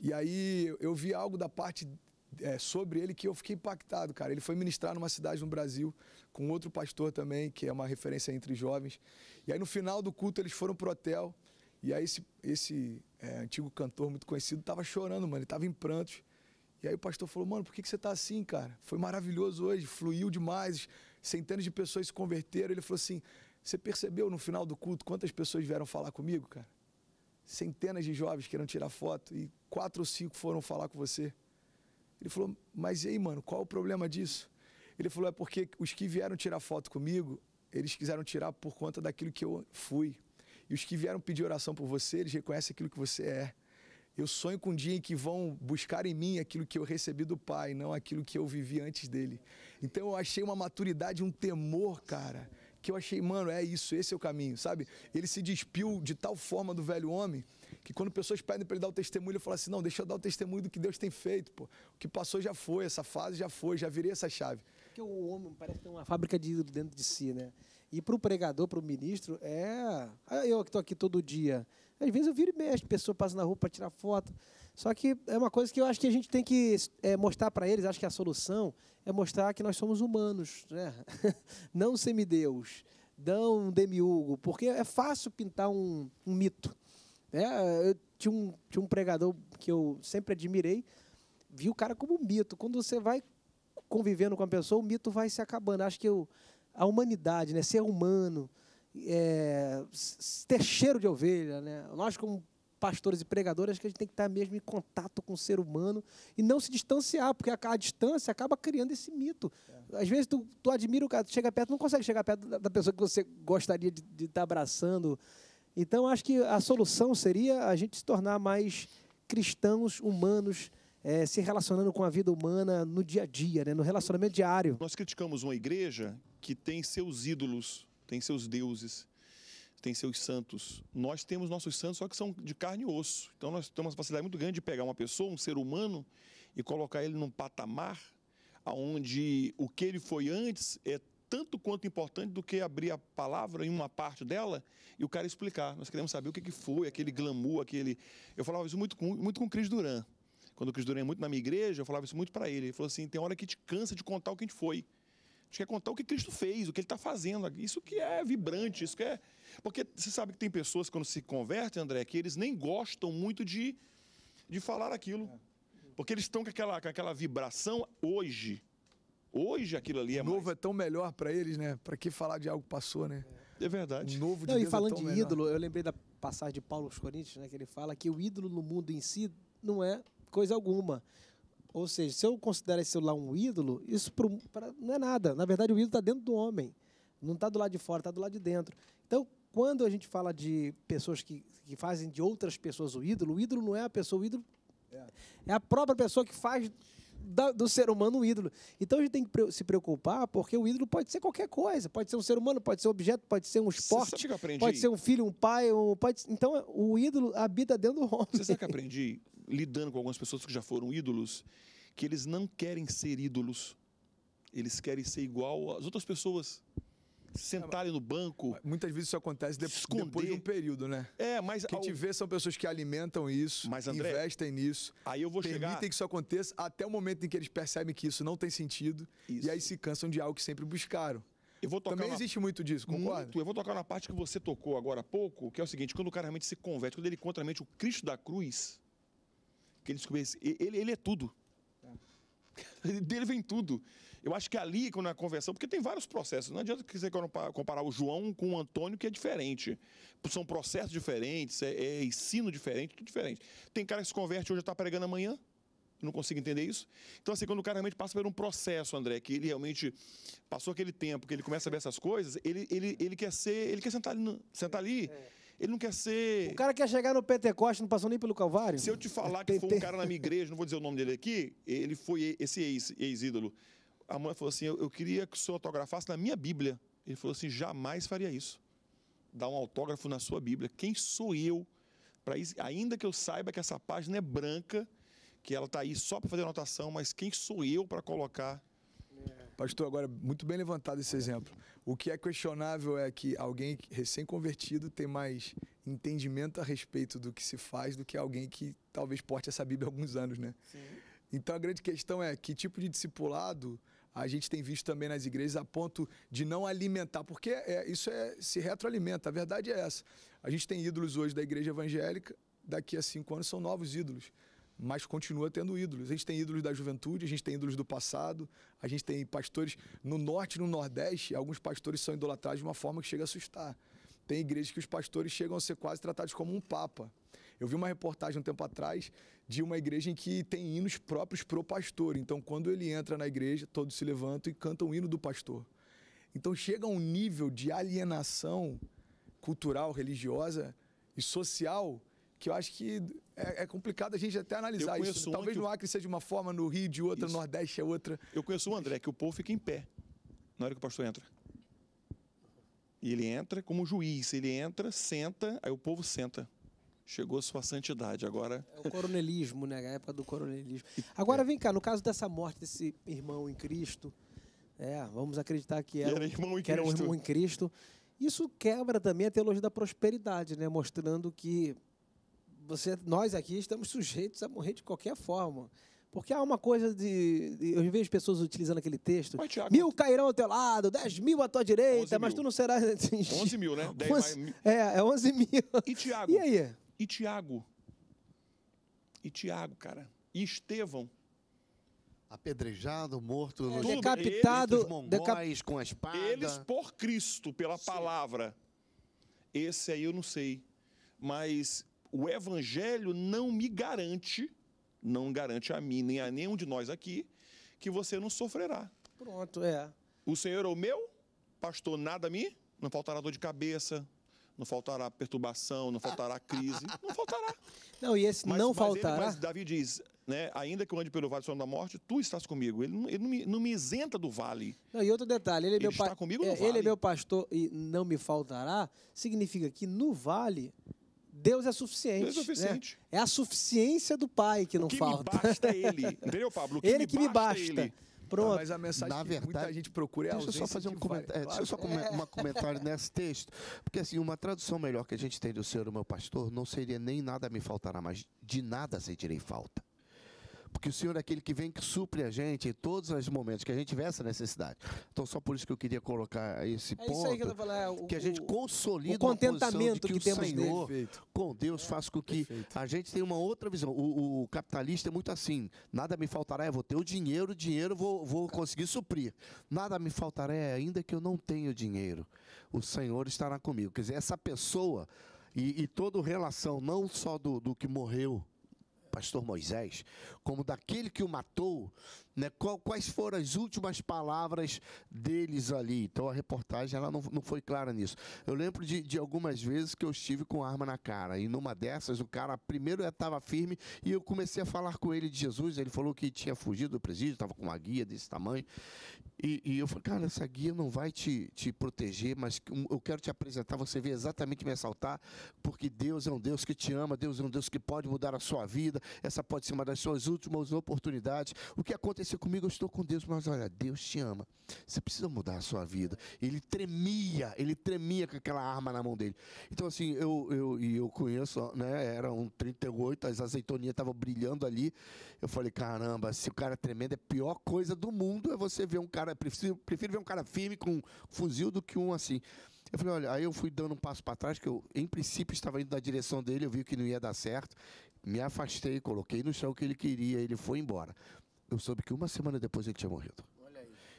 E aí eu vi algo da parte é, sobre ele que eu fiquei impactado, cara. Ele foi ministrar numa cidade no Brasil com outro pastor também, que é uma referência entre jovens. E aí no final do culto eles foram pro hotel. E aí esse, esse é, antigo cantor muito conhecido tava chorando, mano. Ele tava em prantos. E aí o pastor falou, mano, por que, que você tá assim, cara? Foi maravilhoso hoje, fluiu demais, centenas de pessoas se converteram. Ele falou assim, você percebeu no final do culto quantas pessoas vieram falar comigo, cara? Centenas de jovens querendo tirar foto e quatro ou cinco foram falar com você. Ele falou, mas e aí, mano, qual o problema disso? Ele falou, é porque os que vieram tirar foto comigo, eles quiseram tirar por conta daquilo que eu fui. E os que vieram pedir oração por você, eles reconhecem aquilo que você é. Eu sonho com um dia em que vão buscar em mim aquilo que eu recebi do Pai, não aquilo que eu vivi antes dele. Então eu achei uma maturidade, um temor, cara, que eu achei, mano, é isso, esse é o caminho, sabe? Ele se despiu de tal forma do velho homem que quando pessoas pedem para ele dar o testemunho, ele fala assim: não, deixa eu dar o testemunho do que Deus tem feito, pô. O que passou já foi, essa fase já foi, já virei essa chave. Porque o homem parece ter uma fábrica de ídolo dentro de si, né? E para o pregador, para o ministro, é. Ah, eu que estou aqui todo dia. Às vezes eu viro e mexo, pessoa passa na rua para tirar foto. Só que é uma coisa que eu acho que a gente tem que é, mostrar para eles, acho que a solução é mostrar que nós somos humanos, né? não semideus, não demiurgo, porque é fácil pintar um, um mito. Né? Eu tinha um, tinha um pregador que eu sempre admirei, vi o cara como um mito. Quando você vai convivendo com a pessoa, o mito vai se acabando. Acho que eu, a humanidade, né? ser humano, é, ter cheiro de ovelha. Né? Nós, como pastores e pregadores, acho que a gente tem que estar mesmo em contato com o ser humano e não se distanciar, porque a, a distância acaba criando esse mito. É. Às vezes tu, tu admira o cara, tu chega perto, não consegue chegar perto da, da pessoa que você gostaria de, estar abraçando. Então, acho que a solução seria a gente se tornar mais cristãos, humanos, é, se relacionando com a vida humana no dia a dia, né, no relacionamento diário. Nós criticamos uma igreja que tem seus ídolos, tem seus deuses, tem seus santos. Nós temos nossos santos, só que são de carne e osso. Então nós temos uma facilidade muito grande de pegar uma pessoa, um ser humano, e colocar ele num patamar onde o que ele foi antes é tanto quanto importante do que abrir a palavra em uma parte dela e o cara explicar. Nós queremos saber o que, que foi, aquele glamour, aquele. Eu falava isso muito com, muito com o Cris Duran. Quando o Cris Duran é muito na minha igreja, eu falava isso muito para ele. Ele falou assim: tem hora que te cansa de contar o que a gente foi. A gente quer contar o que Cristo fez, o que ele está fazendo. Isso que é vibrante, isso que é. Porque você sabe que tem pessoas, quando se convertem, André, que eles nem gostam muito de, de falar aquilo. Porque eles estão com aquela, com aquela vibração hoje. Hoje aquilo ali é o novo mais... é tão melhor para eles, né? Para que falar de algo que passou, né? É verdade. O novo de Não, Deus e falando é de melhor. ídolo, eu lembrei da passagem de Paulo aos Coríntios, né, que ele fala que o ídolo no mundo em si não é coisa alguma. Ou seja, se eu considerar esse lá um ídolo, isso pro, pra, não é nada. Na verdade, o ídolo está dentro do homem. Não está do lado de fora, está do lado de dentro. Então, quando a gente fala de pessoas que, que fazem de outras pessoas o ídolo, o ídolo não é a pessoa, o ídolo é, é a própria pessoa que faz da, do ser humano um ídolo. Então a gente tem que se preocupar, porque o ídolo pode ser qualquer coisa. Pode ser um ser humano, pode ser um objeto, pode ser um esporte, pode ser um filho, um pai. Um, pode, então o ídolo habita dentro do homem. Você sabe que aprendi, lidando com algumas pessoas que já foram ídolos, que eles não querem ser ídolos. Eles querem ser igual às outras pessoas sentar ali no banco. Muitas vezes isso acontece de, depois de um período, né? É, mas. Quem te vê são pessoas que alimentam isso, mas, André, investem nisso. Aí eu vou permitem chegar. que isso aconteça até o momento em que eles percebem que isso não tem sentido. Isso. E aí se cansam de algo que sempre buscaram. Também existe muito disso, concorda? Muito. Eu vou tocar na parte que você tocou agora há pouco, que é o seguinte: quando o cara realmente se converte, quando ele encontra realmente o Cristo da cruz, que ele descobre, ele, ele é tudo. É. Dele vem tudo. Eu acho que ali, quando é a conversão, porque tem vários processos. Não adianta você comparar o João com o Antônio, que é diferente. São processos diferentes, é, é ensino diferente, tudo diferente. Tem cara que se converte hoje e está pregando amanhã. Não consigo entender isso. Então, assim, quando o cara realmente passa por um processo, André, que ele realmente passou aquele tempo, que ele começa a ver essas coisas, ele, ele, ele quer ser, ele quer sentar ali. Sentar ali é. Ele não quer ser. O cara quer chegar no Pentecoste, não passou nem pelo Calvário. Se eu te falar que foi um cara na minha igreja, não vou dizer o nome dele aqui, ele foi esse ex-ídolo. Ex a mãe falou assim: eu, eu queria que o senhor autografasse na minha Bíblia. Ele falou assim: jamais faria isso. Dar um autógrafo na sua Bíblia. Quem sou eu para isso? Ainda que eu saiba que essa página é branca, que ela está aí só para fazer anotação, mas quem sou eu para colocar? Pastor, agora, muito bem levantado esse exemplo. O que é questionável é que alguém recém-convertido tem mais entendimento a respeito do que se faz do que alguém que talvez porte essa Bíblia há alguns anos, né? Sim. Então a grande questão é que tipo de discipulado a gente tem visto também nas igrejas a ponto de não alimentar, porque é, isso é, se retroalimenta, a verdade é essa. A gente tem ídolos hoje da igreja evangélica, daqui a cinco anos são novos ídolos mas continua tendo ídolos. A gente tem ídolos da juventude, a gente tem ídolos do passado, a gente tem pastores no norte e no nordeste, alguns pastores são idolatrados de uma forma que chega a assustar. Tem igrejas que os pastores chegam a ser quase tratados como um papa. Eu vi uma reportagem um tempo atrás de uma igreja em que tem hinos próprios pro pastor. Então, quando ele entra na igreja, todos se levantam e cantam o hino do pastor. Então, chega a um nível de alienação cultural, religiosa e social que eu acho que é, é complicado a gente até analisar isso. Talvez no Acre seja de uma forma, no Rio de outra, isso. no Nordeste é outra. Eu conheço o André, que o povo fica em pé na hora que o pastor entra. E ele entra como juiz, ele entra, senta, aí o povo senta. Chegou a sua santidade, agora... É o coronelismo, né? A época do coronelismo. Agora, vem cá, no caso dessa morte desse irmão em Cristo, é, vamos acreditar que era, era, irmão que era um irmão em Cristo, isso quebra também a teologia da prosperidade, né? Mostrando que você, nós aqui estamos sujeitos a morrer de qualquer forma. Porque há uma coisa de. de eu vejo pessoas utilizando aquele texto. Mas, Thiago, mil cairão ao teu lado, dez mil à tua direita, mas tu não serás. Onze mil, né? Dez 11, mais... É, é onze mil. E Tiago? E aí? E Tiago? E Tiago, cara? E Estevão? Apedrejado, morto, é, decapitado, eles, mongóis, com a espada. Eles por Cristo, pela Sim. palavra. Esse aí eu não sei. Mas o evangelho não me garante, não garante a mim, nem a nenhum de nós aqui, que você não sofrerá. Pronto, é. O Senhor é o meu, pastor, nada a mim, não faltará dor de cabeça, não faltará perturbação, não faltará crise, não faltará. Não, e esse mas, não mas faltará. Ele, mas Davi diz, né, ainda que eu ande pelo vale do sono da morte, tu estás comigo. Ele, ele não, me, não, me, isenta do vale. Não, e outro detalhe, ele, é ele meu está comigo no é, vale. Ele é meu pastor e não me faltará, significa que no vale Deus é suficiente. Deus é suficiente. Né? É a suficiência do Pai que não o que falta. Me basta é ele. Entendeu, Pablo? Que ele me que me basta. Ele. Pronto. Ah, mas a mensagem Na que verdade, muita gente procura é deixa eu só fazer um comentário, é, deixa eu só é. um comentário nesse texto, porque assim, uma tradução melhor que a gente tem do Senhor, o meu pastor, não seria nem nada me faltará, mas de nada sentirei falta. Porque o Senhor é aquele que vem que supre a gente em todos os momentos que a gente tiver essa necessidade. Então, só por isso que eu queria colocar esse é ponto. Que, falar, é, o, que, a gente consolida o contentamento de que, que, o temos Senhor com Deus é, faz com que perfeito. a gente tenha uma outra visão. O, o, capitalista é muito assim: nada me faltará, eu vou ter o dinheiro, o dinheiro vou, vou conseguir suprir. Nada me faltará, ainda que eu não tenha dinheiro, o Senhor estará comigo. Quer dizer, essa pessoa e, e toda relação, não só do, do que morreu pastor Moisés, como daquele que o matou, né, quais foram as últimas palavras deles ali. Então a reportagem ela não, não foi clara nisso. Eu lembro de, de algumas vezes que eu estive com arma na cara, e numa dessas o cara primeiro estava firme e eu comecei a falar com ele de Jesus. Ele falou que tinha fugido do presídio, estava com uma guia desse tamanho. E, e, eu falei, cara, essa guia não vai te, te proteger, mas eu quero te apresentar, você vê exatamente me assaltar, porque Deus é um Deus que te ama, Deus é um Deus que pode mudar a sua vida, essa pode ser uma das suas últimas oportunidades. O que aconteceu comigo, eu estou com Deus, mas olha, Deus te ama. Você precisa mudar a sua vida. Ele tremia, ele tremia com aquela arma na mão dele. Então, assim, eu, eu, e eu conheço, né, era um 38, as azeitoninhas estavam brilhando ali. Eu falei, caramba, se o cara é tremendo, é a pior coisa do mundo é você ver um cara, prefiro, prefiro ver um cara firme com um fuzil do que um assim. Eu falei, olha, aí eu fui dando um passo para trás, que eu, em princípio, estava indo na direção dele, eu vi que não ia dar certo. Me afastei, coloquei no chão o que ele queria, ele foi embora. Eu soube que uma semana depois ele tinha morrido.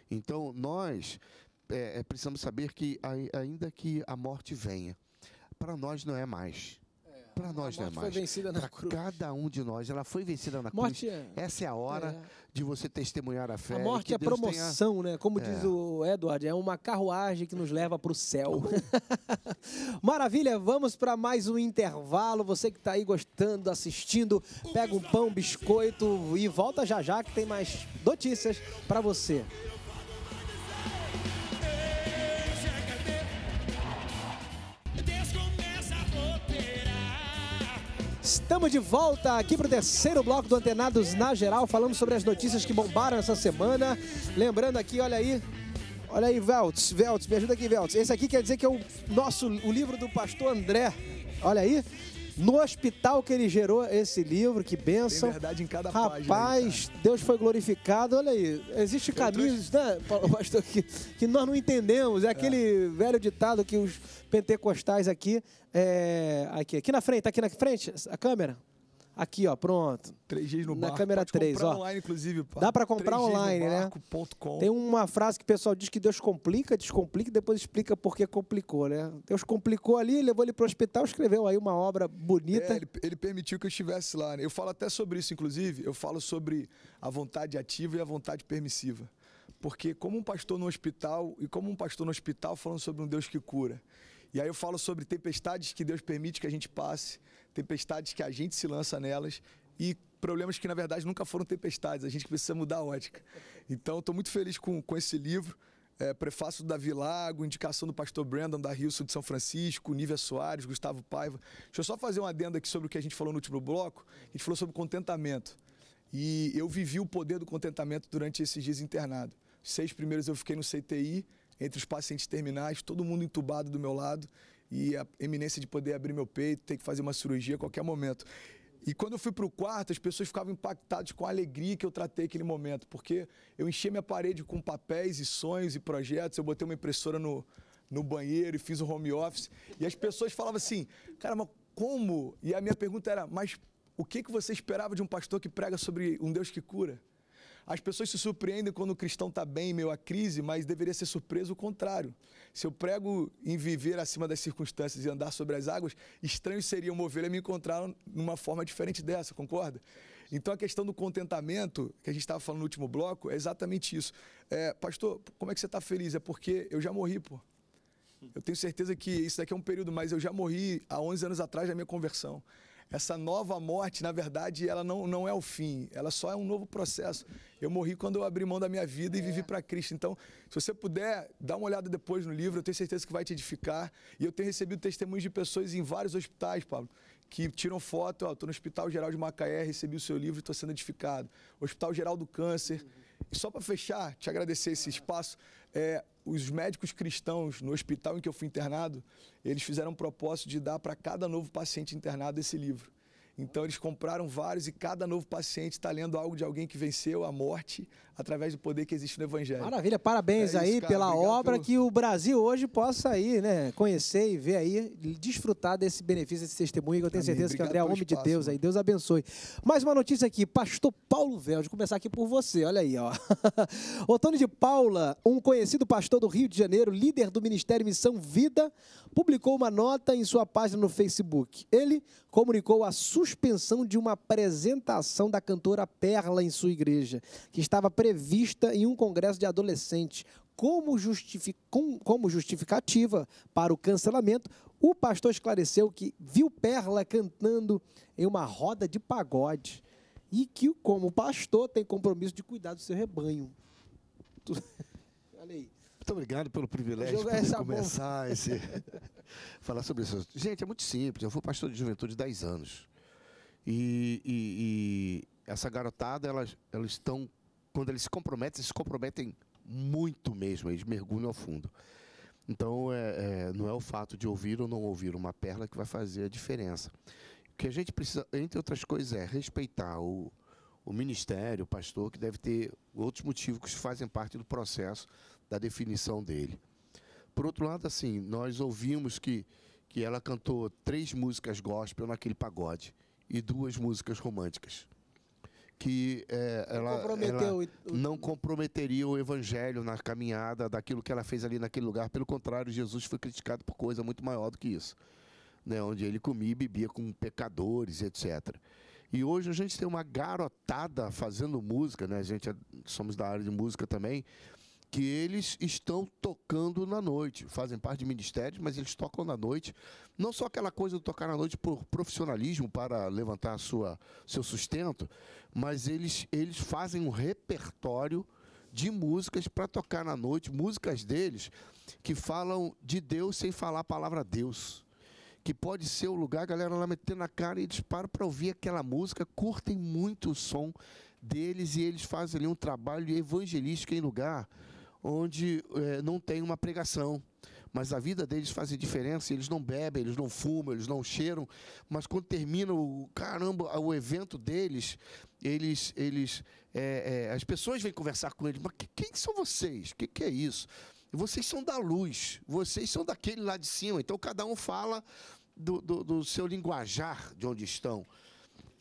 Então, nós é, precisamos saber que, ainda que a morte venha, para nós não é mais para nós não é mais. Foi vencida na cruz. cada um de nós, ela foi vencida na morte cruz. É... Essa é a hora é. de você testemunhar a fé. A morte é Deus promoção, tenha... né? Como é. diz o Edward, é uma carruagem que nos leva para o céu. Maravilha, vamos para mais um intervalo. Você que está aí gostando, assistindo, pega um pão, biscoito e volta já já que tem mais notícias para você. Estamos de volta aqui para o terceiro bloco do Antenados na Geral, falando sobre as notícias que bombaram essa semana. Lembrando aqui, olha aí, olha aí, Veltz, Veltz, me ajuda aqui, Veltz. Esse aqui quer dizer que é o nosso, o livro do pastor André. Olha aí, no hospital que ele gerou esse livro, que benção. Tem verdade em cada Rapaz, página. Deus foi glorificado. Olha aí, existem caminhos, né, pastor, que, que nós não entendemos. É aquele é. velho ditado que os pentecostais aqui, é, aqui, aqui na frente, aqui na frente, a câmera. Aqui, ó, pronto. 3Gs no Na barco. câmera Pode 3, comprar ó. online, inclusive. pá. Dá pra comprar 3Gs no online, né? barco.com. Tem uma frase que o pessoal diz que Deus complica, descomplica e depois explica por que complicou, né? Deus complicou ali, levou ele para o hospital, escreveu aí uma obra bonita. É, ele, ele permitiu que eu estivesse lá. né? Eu falo até sobre isso, inclusive. Eu falo sobre a vontade ativa e a vontade permissiva. Porque como um pastor no hospital, e como um pastor no hospital falando sobre um Deus que cura. E aí eu falo sobre tempestades que Deus permite que a gente passe, tempestades que a gente se lança nelas e problemas que na verdade nunca foram tempestades, a gente precisa mudar a ótica. Então estou muito feliz com, com esse livro. É, prefácio do Davi Lago, indicação do pastor Brandon da Rio de São Francisco, Nívia Soares, Gustavo Paiva. Deixa eu só fazer uma adenda aqui sobre o que a gente falou no último bloco. A gente falou sobre contentamento. E eu vivi o poder do contentamento durante esses dias internado. Seis primeiros eu fiquei no CTI, entre os pacientes terminais, todo mundo entubado do meu lado e a eminência de poder abrir meu peito, ter que fazer uma cirurgia a qualquer momento. E quando eu fui para o quarto, as pessoas ficavam impactadas com a alegria que eu tratei aquele momento, porque eu enchi minha parede com papéis e sonhos e projetos, eu botei uma impressora no, no banheiro e fiz o home office, e as pessoas falavam assim, cara, mas como? E a minha pergunta era, mas o que, que você esperava de um pastor que prega sobre um Deus que cura? As pessoas se surpreendem quando o cristão está bem em meio à crise, mas deveria ser surpreso o contrário. Se eu prego em viver acima das circunstâncias e andar sobre as águas, estranho seria uma ovelha me encontrar numa forma diferente dessa, concorda? Então a questão do contentamento, que a gente estava falando no último bloco, é exatamente isso. É, pastor, como é que você está feliz? É porque eu já morri, pô. Eu tenho certeza que isso daqui é um período, mas eu já morri há 11 anos atrás da minha conversão. Essa nova morte, na verdade, ela não, não é o fim, ela só é um novo processo. Eu morri quando eu abri mão da minha vida e vivi para Cristo. Então, se você puder, dá uma olhada depois no livro, eu tenho certeza que vai te edificar. E eu tenho recebido testemunhos de pessoas em vários hospitais, Pablo, que tiram foto, ó, estou no Hospital Geral de Macaé, recebi o seu livro e estou sendo edificado. Hospital Geral do Câncer. E só para fechar, te agradecer esse espaço, é, os médicos cristãos no hospital em que eu fui internado, eles fizeram um propósito de dar para cada novo paciente internado esse livro. Então eles compraram vários e cada novo paciente está lendo algo de alguém que venceu a morte através do poder que existe no Evangelho. Maravilha, parabéns É aí isso, cara. pela Obrigado obra pelo- que o Brasil hoje possa aí, né, conhecer e ver aí, desfrutar desse benefício, desse testemunho, que eu tenho Amém. certeza que o Obrigado André é homem de Deus aí, Deus abençoe. Mais uma notícia aqui, pastor Paulo Véu, de começar aqui por você, olha aí, ó. Otônio de Paula, um conhecido pastor do Rio de Janeiro, líder do Ministério Missão Vida, publicou uma nota em sua página no Facebook. Ele comunicou a suspensão de uma apresentação da cantora Perla em sua igreja, que estava prevista em um congresso de adolescentes. Como, justifi- com- como justificativa para o cancelamento, o pastor esclareceu que viu Perla cantando em uma roda de pagode e que, como pastor, tem compromisso de cuidar do seu rebanho. Olha aí. Muito obrigado pelo privilégio de bomba. começar esse falar sobre isso. Gente, é muito simples. Eu fui pastor de juventude 10 anos. E, e- e essa garotada, elas, elas estão. Quando eles se comprometem, eles se comprometem muito mesmo, eles mergulham ao fundo. Então, é, é, não é o fato de ouvir ou não ouvir uma perla que vai fazer a diferença. O que a gente precisa, entre outras coisas, é respeitar o, o ministério, o pastor, que deve ter outros motivos que fazem parte do processo da definição dele. Por outro lado, assim, nós ouvimos que, que ela cantou três músicas gospel naquele pagode e duas músicas românticas. Que é, ela, ela o- não comprometeria o evangelho na caminhada daquilo que ela fez ali naquele lugar. Pelo contrário, Jesus foi criticado por coisa muito maior do que isso. Né, onde ele comia e bebia com pecadores, etc. E hoje a gente tem uma garotada fazendo música, né? A gente é- somos da área de música também, que eles estão tocando na noite, fazem parte de ministérios, mas eles tocam na noite. Não só aquela coisa de tocar na noite por profissionalismo para levantar sua, seu sustento, mas eles, eles fazem um repertório de músicas para tocar na noite, músicas deles que falam de Deus sem falar a palavra Deus. Que pode ser o lugar, a galera lá metendo a cara e eles param para ouvir aquela música, curtem muito o som deles e eles fazem ali um trabalho evangelístico em lugar onde eh, não tem uma pregação. Mas a vida deles faz diferença, eles não bebem, eles não fumam, eles não cheiram, mas quando termina o caramba, o evento deles, eles, eles, eh, eh, as pessoas vêm conversar com eles, mas que- quem são vocês? O que, que é isso? Vocês são da luz, vocês são daquele lá de cima. Então cada um fala do, do- do seu linguajar de onde estão.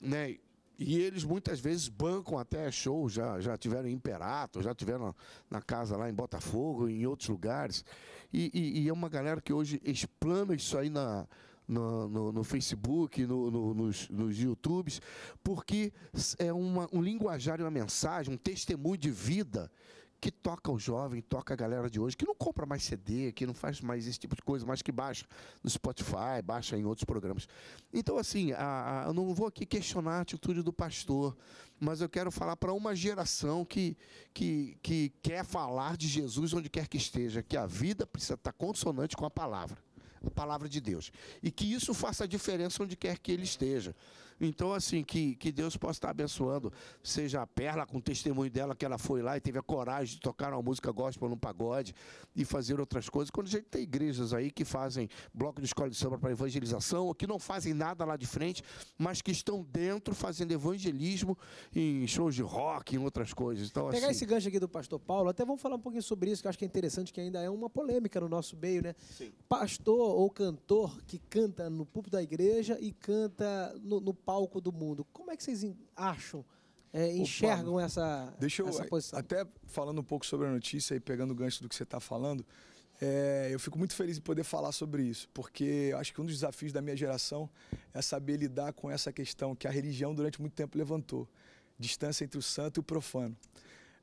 né? E eles muitas vezes bancam até shows, já, já tiveram em Imperato, já tiveram na casa lá em Botafogo, em outros lugares. E, e, e é uma galera que hoje explana isso aí na, no, no, no, Facebook, no, no, nos, nos YouTubes, porque é uma, um linguajar, uma mensagem, um testemunho de vida que toca o jovem, toca a galera de hoje, que não compra mais CD, que não faz mais esse tipo de coisa, mas que baixa no Spotify, baixa em outros programas. Então, assim, a, a, eu não vou aqui questionar a atitude do pastor, mas eu quero falar para uma geração que, que, que quer falar de Jesus onde quer que esteja, que a vida precisa estar consonante com a palavra a palavra de Deus. E que isso faça a diferença onde quer que ele esteja. Então, assim, que, que Deus possa estar abençoando, seja a Perla, com o testemunho dela, que ela foi lá e teve a coragem de tocar uma música gospel num pagode e fazer outras coisas. Quando a gente tem igrejas aí que fazem bloco de escola de samba para evangelização, ou que não fazem nada lá de frente, mas que estão dentro fazendo evangelismo em shows de rock, em outras coisas. Então, Pegar assim, esse gancho aqui do pastor Paulo, até vamos falar um pouquinho sobre isso, que eu acho que é interessante, que ainda é uma polêmica no nosso meio, né? Sim. Pastor ou cantor que canta no púlpito da igreja e canta no, no palco do mundo. Como é que vocês acham, é, enxergam Opa, essa, deixa eu, essa posição? Até falando um pouco sobre a notícia e pegando o gancho do que você está falando, é, eu fico muito feliz de poder falar sobre isso, porque eu acho que um dos desafios da minha geração é saber lidar com essa questão que a religião durante muito tempo levantou: distância entre o santo e o profano.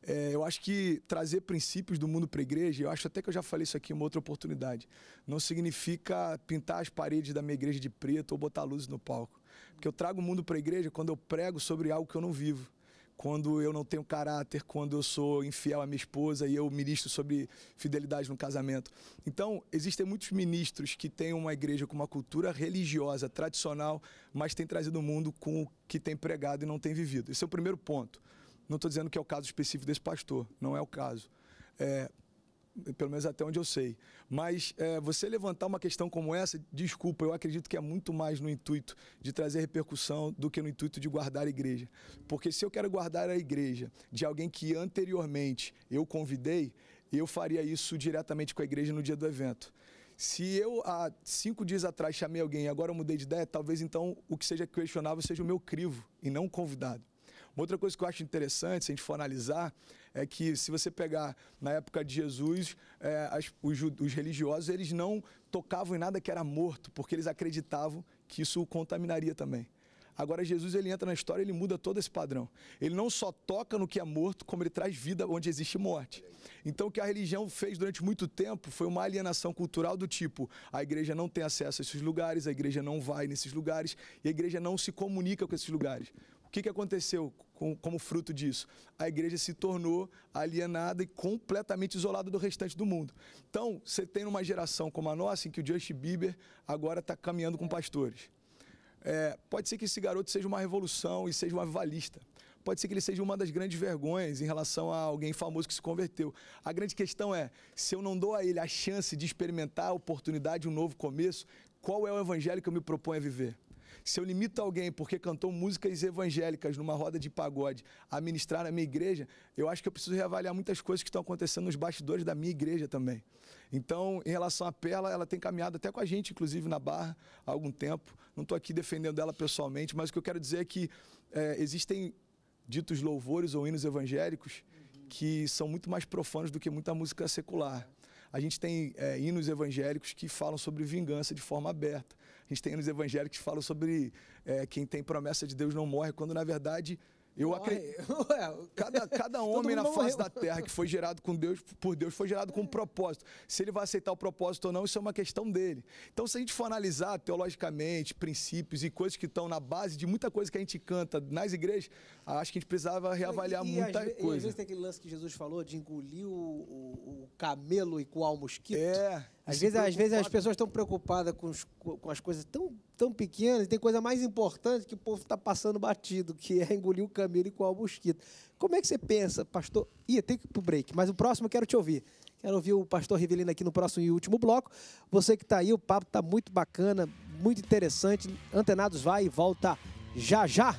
É, eu acho que trazer princípios do mundo para a igreja, eu acho até que eu já falei isso aqui em uma outra oportunidade, não significa pintar as paredes da minha igreja de preto ou botar luzes no palco. Porque eu trago o mundo para a igreja quando eu prego sobre algo que eu não vivo. Quando eu não tenho caráter, quando eu sou infiel à minha esposa e eu ministro sobre fidelidade no casamento. Então, existem muitos ministros que têm uma igreja com uma cultura religiosa, tradicional, mas têm trazido o mundo com o que tem pregado e não tem vivido. Esse é o primeiro ponto. Não estou dizendo que é o caso específico desse pastor, não é o caso. É, pelo menos até onde eu sei. Mas é, você levantar uma questão como essa, desculpa, eu acredito que é muito mais no intuito de trazer repercussão do que no intuito de guardar a igreja. Porque se eu quero guardar a igreja de alguém que anteriormente eu convidei, eu faria isso diretamente com a igreja no dia do evento. Se eu há cinco dias atrás chamei alguém e agora eu mudei de ideia, talvez então o que seja questionável seja o meu crivo e não o convidado. Uma outra coisa que eu acho interessante, se a gente for analisar, é que se você pegar na época de Jesus, é, as, os, os religiosos eles não tocavam em nada que era morto, porque eles acreditavam que isso o contaminaria também. Agora Jesus ele entra na história, ele muda todo esse padrão. Ele não só toca no que é morto, como ele traz vida onde existe morte. Então o que a religião fez durante muito tempo foi uma alienação cultural do tipo: a igreja não tem acesso a esses lugares, a igreja não vai nesses lugares e a igreja não se comunica com esses lugares que, que aconteceu com, como fruto disso? A igreja se tornou alienada e completamente isolada do restante do mundo. Então, você tem uma geração como a nossa, em que o Justin Bieber agora está caminhando com pastores. É, pode ser que esse garoto seja uma revolução e seja um avivalista. Pode ser que ele seja uma das grandes vergonhas em relação a alguém famoso que se converteu. A grande questão é: se eu não dou a ele a chance de experimentar a oportunidade de um novo começo, qual é o evangelho que eu me proponho a viver? Se eu limito alguém porque cantou músicas evangélicas numa roda de pagode a ministrar na minha igreja, eu acho que eu preciso reavaliar muitas coisas que estão acontecendo nos bastidores da minha igreja também. Então, em relação à Perla, ela tem caminhado até com a gente, inclusive na Barra, há algum tempo. Não estou aqui defendendo ela pessoalmente, mas o que eu quero dizer é que é, existem ditos louvores ou hinos evangélicos que são muito mais profanos do que muita música secular. A gente tem é, hinos evangélicos que falam sobre vingança de forma aberta. A gente tem hinos evangélicos que falam sobre é, quem tem promessa de Deus não morre, quando na verdade eu acredito. Cada, cada homem na face morreu. da terra que foi gerado com Deus, por Deus, foi gerado com um propósito. Se ele vai aceitar o propósito ou não, isso é uma questão dele. Então, se a gente for analisar teologicamente princípios e coisas que estão na base de muita coisa que a gente canta nas igrejas, acho que a gente precisava reavaliar e, muita às, coisa. E às vezes tem aquele lance que Jesus falou de engolir o, o, o camelo e coar o mosquito. É. Às vezes, às vezes as pessoas estão preocupadas com, os, com as coisas tão, tão pequenas, e tem coisa mais importante que o povo está passando batido, que é engolir o camelo e coar o mosquito. Como é que você pensa, pastor? Ia ter que ir para o break, mas o próximo eu quero te ouvir. Quero ouvir o pastor Rivelino aqui no próximo e último bloco. Você que está aí, o papo está muito bacana, muito interessante. Antenados vai e volta já já.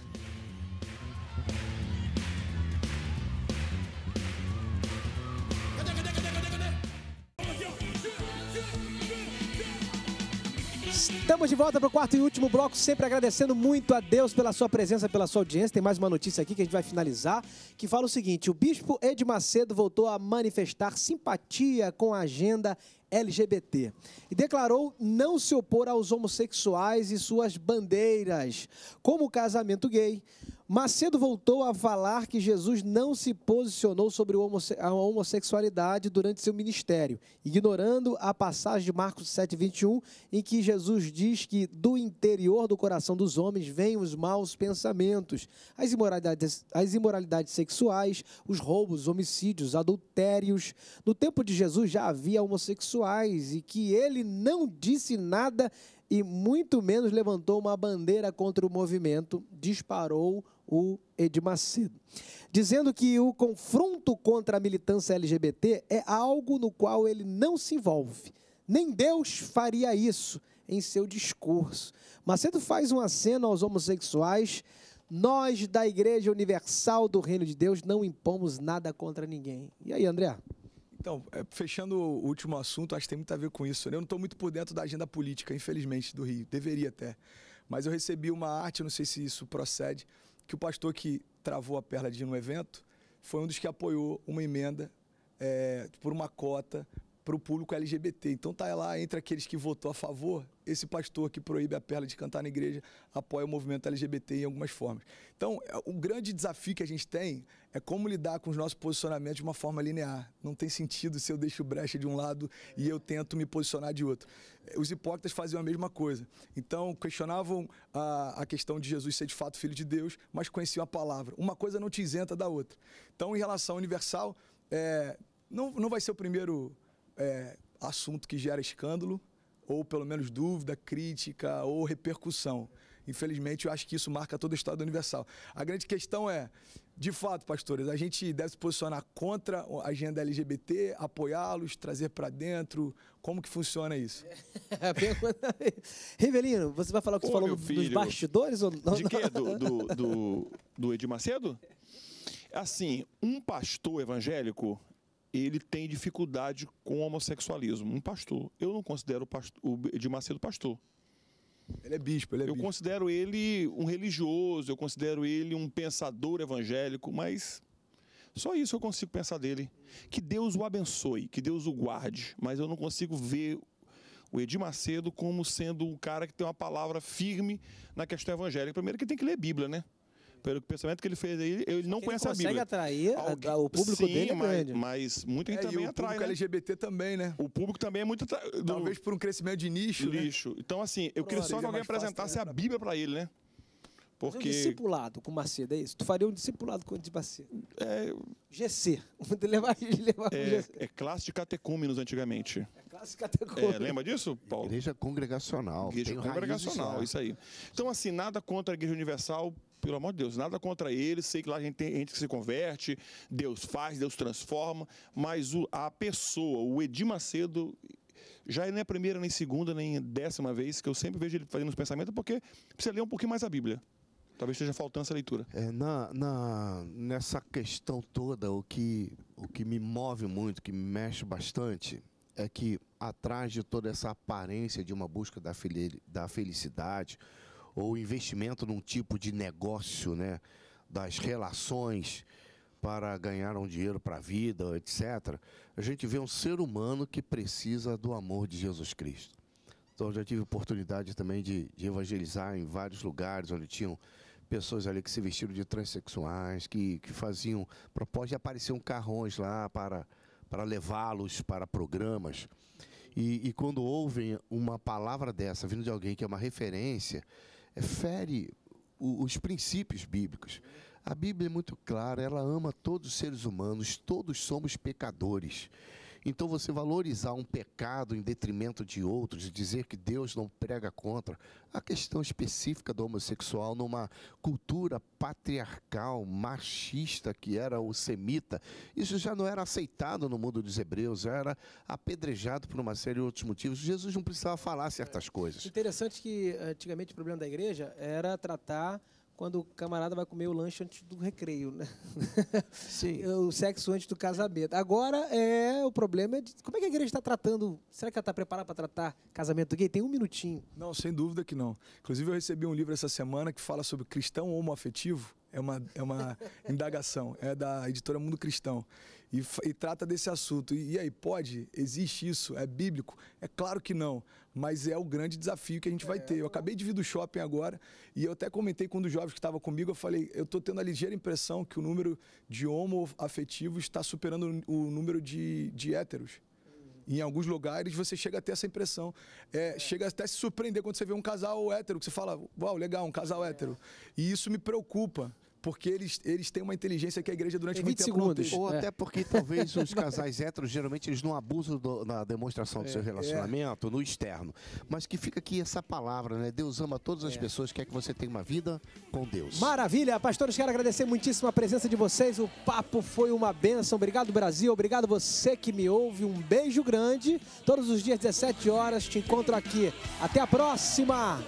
Estamos de volta para o quarto e último bloco, sempre agradecendo muito a Deus pela sua presença, pela sua audiência. Tem mais uma notícia aqui que a gente vai finalizar, que fala o seguinte: o bispo Ed Macedo voltou a manifestar simpatia com a agenda LGBT e declarou não se opor aos homossexuais e suas bandeiras, como o casamento gay, Macedo voltou a falar que Jesus não se posicionou sobre a homossexualidade durante seu ministério, ignorando a passagem de Marcos 7,21, em que Jesus diz que do interior do coração dos homens vêm os maus pensamentos, as imoralidades, as imoralidades sexuais, os roubos, os homicídios, adultérios. No tempo de Jesus já havia homossexuais e que ele não disse nada e muito menos levantou uma bandeira contra o movimento, disparou o Ed Macedo, dizendo que o confronto contra a militância LGBT é algo no qual ele não se envolve. Nem Deus faria isso em seu discurso. Macedo faz um aceno aos homossexuais. Nós, da Igreja Universal do Reino de Deus, não impomos nada contra ninguém. E aí, André? Então, é, fechando o último assunto, acho que tem muito a ver com isso. Né? Eu não estou muito por dentro da agenda política, infelizmente, do Rio. Deveria até. Mas eu recebi uma arte, não sei se isso procede, que o pastor que travou a perna de no evento foi um dos que apoiou uma emenda é, por uma cota para o público LGBT. Então tá lá entre aqueles que votou a favor, esse pastor que proíbe a perna de cantar na igreja apoia o movimento LGBT em algumas formas. Então, é, o grande desafio que a gente tem é como lidar com os nossos posicionamentos de uma forma linear. Não tem sentido se eu deixo brecha de um lado e eu tento me posicionar de outro. Os hipócritas faziam a mesma coisa. Então, questionavam a, a questão de Jesus ser de fato filho de Deus, mas conheciam a palavra. Uma coisa não te isenta da outra. Então, em relação universal, é, não, não vai ser o primeiro é, assunto que gera escândalo, ou pelo menos dúvida, crítica ou repercussão. Infelizmente, eu acho que isso marca todo o Estado universal. A grande questão é, de fato, pastores, a gente deve se posicionar contra a agenda LGBT, apoiá-los, trazer para dentro. Como que funciona isso? Rivelino, você vai falar o que Ô, você falou meu dos filho. bastidores? Ou não? De quê? Do, do, do, do Edir Macedo? Assim, um pastor evangélico, ele tem dificuldade com o homossexualismo. Um pastor. Eu não considero o, pastor, o Edir Macedo pastor. Ele é bispo, ele é Eu bispo. considero ele um religioso, eu considero ele um pensador evangélico, mas só isso eu consigo pensar dele. Que Deus o abençoe, que Deus o guarde, mas eu não consigo ver o Edir Macedo como sendo um cara que tem uma palavra firme na questão evangélica. Primeiro que tem que ler Bíblia, né? Pelo pensamento que ele fez aí, ele não Ele conhece a consegue Bíblia. atrair, a- Alguém- o público Sim, dele é mas, mas muita gente É, e também o atrai, público né? LGBT também, né? O público também é muito... do- Talvez por um crescimento de nicho, né? lixo. Então, assim, eu queria só que alguém apresentasse a Bíblia para ele, né? Fazer Um Porque discipulado com Macedo, é isso? Tu faria um discipulado com o Ed Macedo. é, GC. levar, levar é, GC. é classe de catecúmenos antigamente. É classe categórica. É, lembra disso, Paulo? Igreja congregacional. Igreja congregacional, lá. isso aí. Então, assim, nada contra a Igreja Universal, pelo amor de Deus, nada contra eles. Sei que lá a gente tem gente que se converte, Deus faz, Deus transforma, mas o- a pessoa, o Edir Macedo, já não é a primeira, nem segunda, nem décima vez que eu sempre vejo ele fazendo os pensamentos, porque precisa ler um pouquinho mais a Bíblia. Talvez esteja faltando essa leitura. É, na, na- nessa questão toda, o que, o que me move muito, que me mexe bastante, é que atrás de toda essa aparência de uma busca da, da felicidade, ou investimento num tipo de negócio, né, das relações para ganhar um dinheiro para a vida, etc., a gente vê um ser humano que precisa do amor de Jesus Cristo. Então, já tive oportunidade também de, de evangelizar em vários lugares onde tinham pessoas ali que se vestiram de transexuais, que, que faziam propósito e apareciam carrões lá para, para levá-los para programas. E, e quando ouvem uma palavra dessa vindo de alguém que é uma referência, fere o- os princípios bíblicos. A Bíblia é muito clara, ela ama todos os seres humanos, todos somos pecadores. Então, você valorizar um pecado em detrimento de outros, dizer que Deus não prega contra, a questão específica do homossexual numa cultura patriarcal, machista, que era o semita, isso já não era aceitado no mundo dos hebreus, já era apedrejado por uma série de outros motivos. Jesus não precisava falar certas coisas. Interessante que antigamente o problema da igreja era tratar quando o camarada vai comer o lanche antes do recreio, né? Sim. o sexo antes do casamento. Agora, é o problema é de, como é que a igreja está tratando. Será que ela está preparada para tratar casamento gay? Tem um minutinho. Não, sem dúvida que não. Inclusive, eu recebi um livro essa semana que fala sobre cristão homoafetivo. É uma, é uma indagação. É da editora Mundo Cristão. E, e trata desse assunto. E, e aí, pode? Existe isso? É bíblico? É claro que não. Mas é o grande desafio que a gente vai ter. Eu acabei de vir do shopping agora e eu até comentei com um dos jovens que estava comigo. Eu falei, eu estou tendo a ligeira impressão que o número de homoafetivos está superando o número de, de héteros. Em alguns lugares você chega a ter essa impressão. É, chega até a se surpreender quando você vê um casal hétero, que você fala, uau, legal, um casal hétero. E isso me preocupa porque eles, eles têm uma inteligência que a igreja durante Tem muito 20 tempo não segundos. teve. Ou É. até porque talvez os casais héteros, geralmente, eles não abusam do- na demonstração do seu relacionamento, no externo. Mas que fica aqui essa palavra, né? Deus ama todas as pessoas, quer que você tenha uma vida com Deus. Maravilha, pastores, quero agradecer muitíssimo a presença de vocês. O papo foi uma benção. Obrigado, Brasil. Obrigado você que me ouve. Um beijo grande. Todos os dias, 17 horas, te encontro aqui. Até a próxima!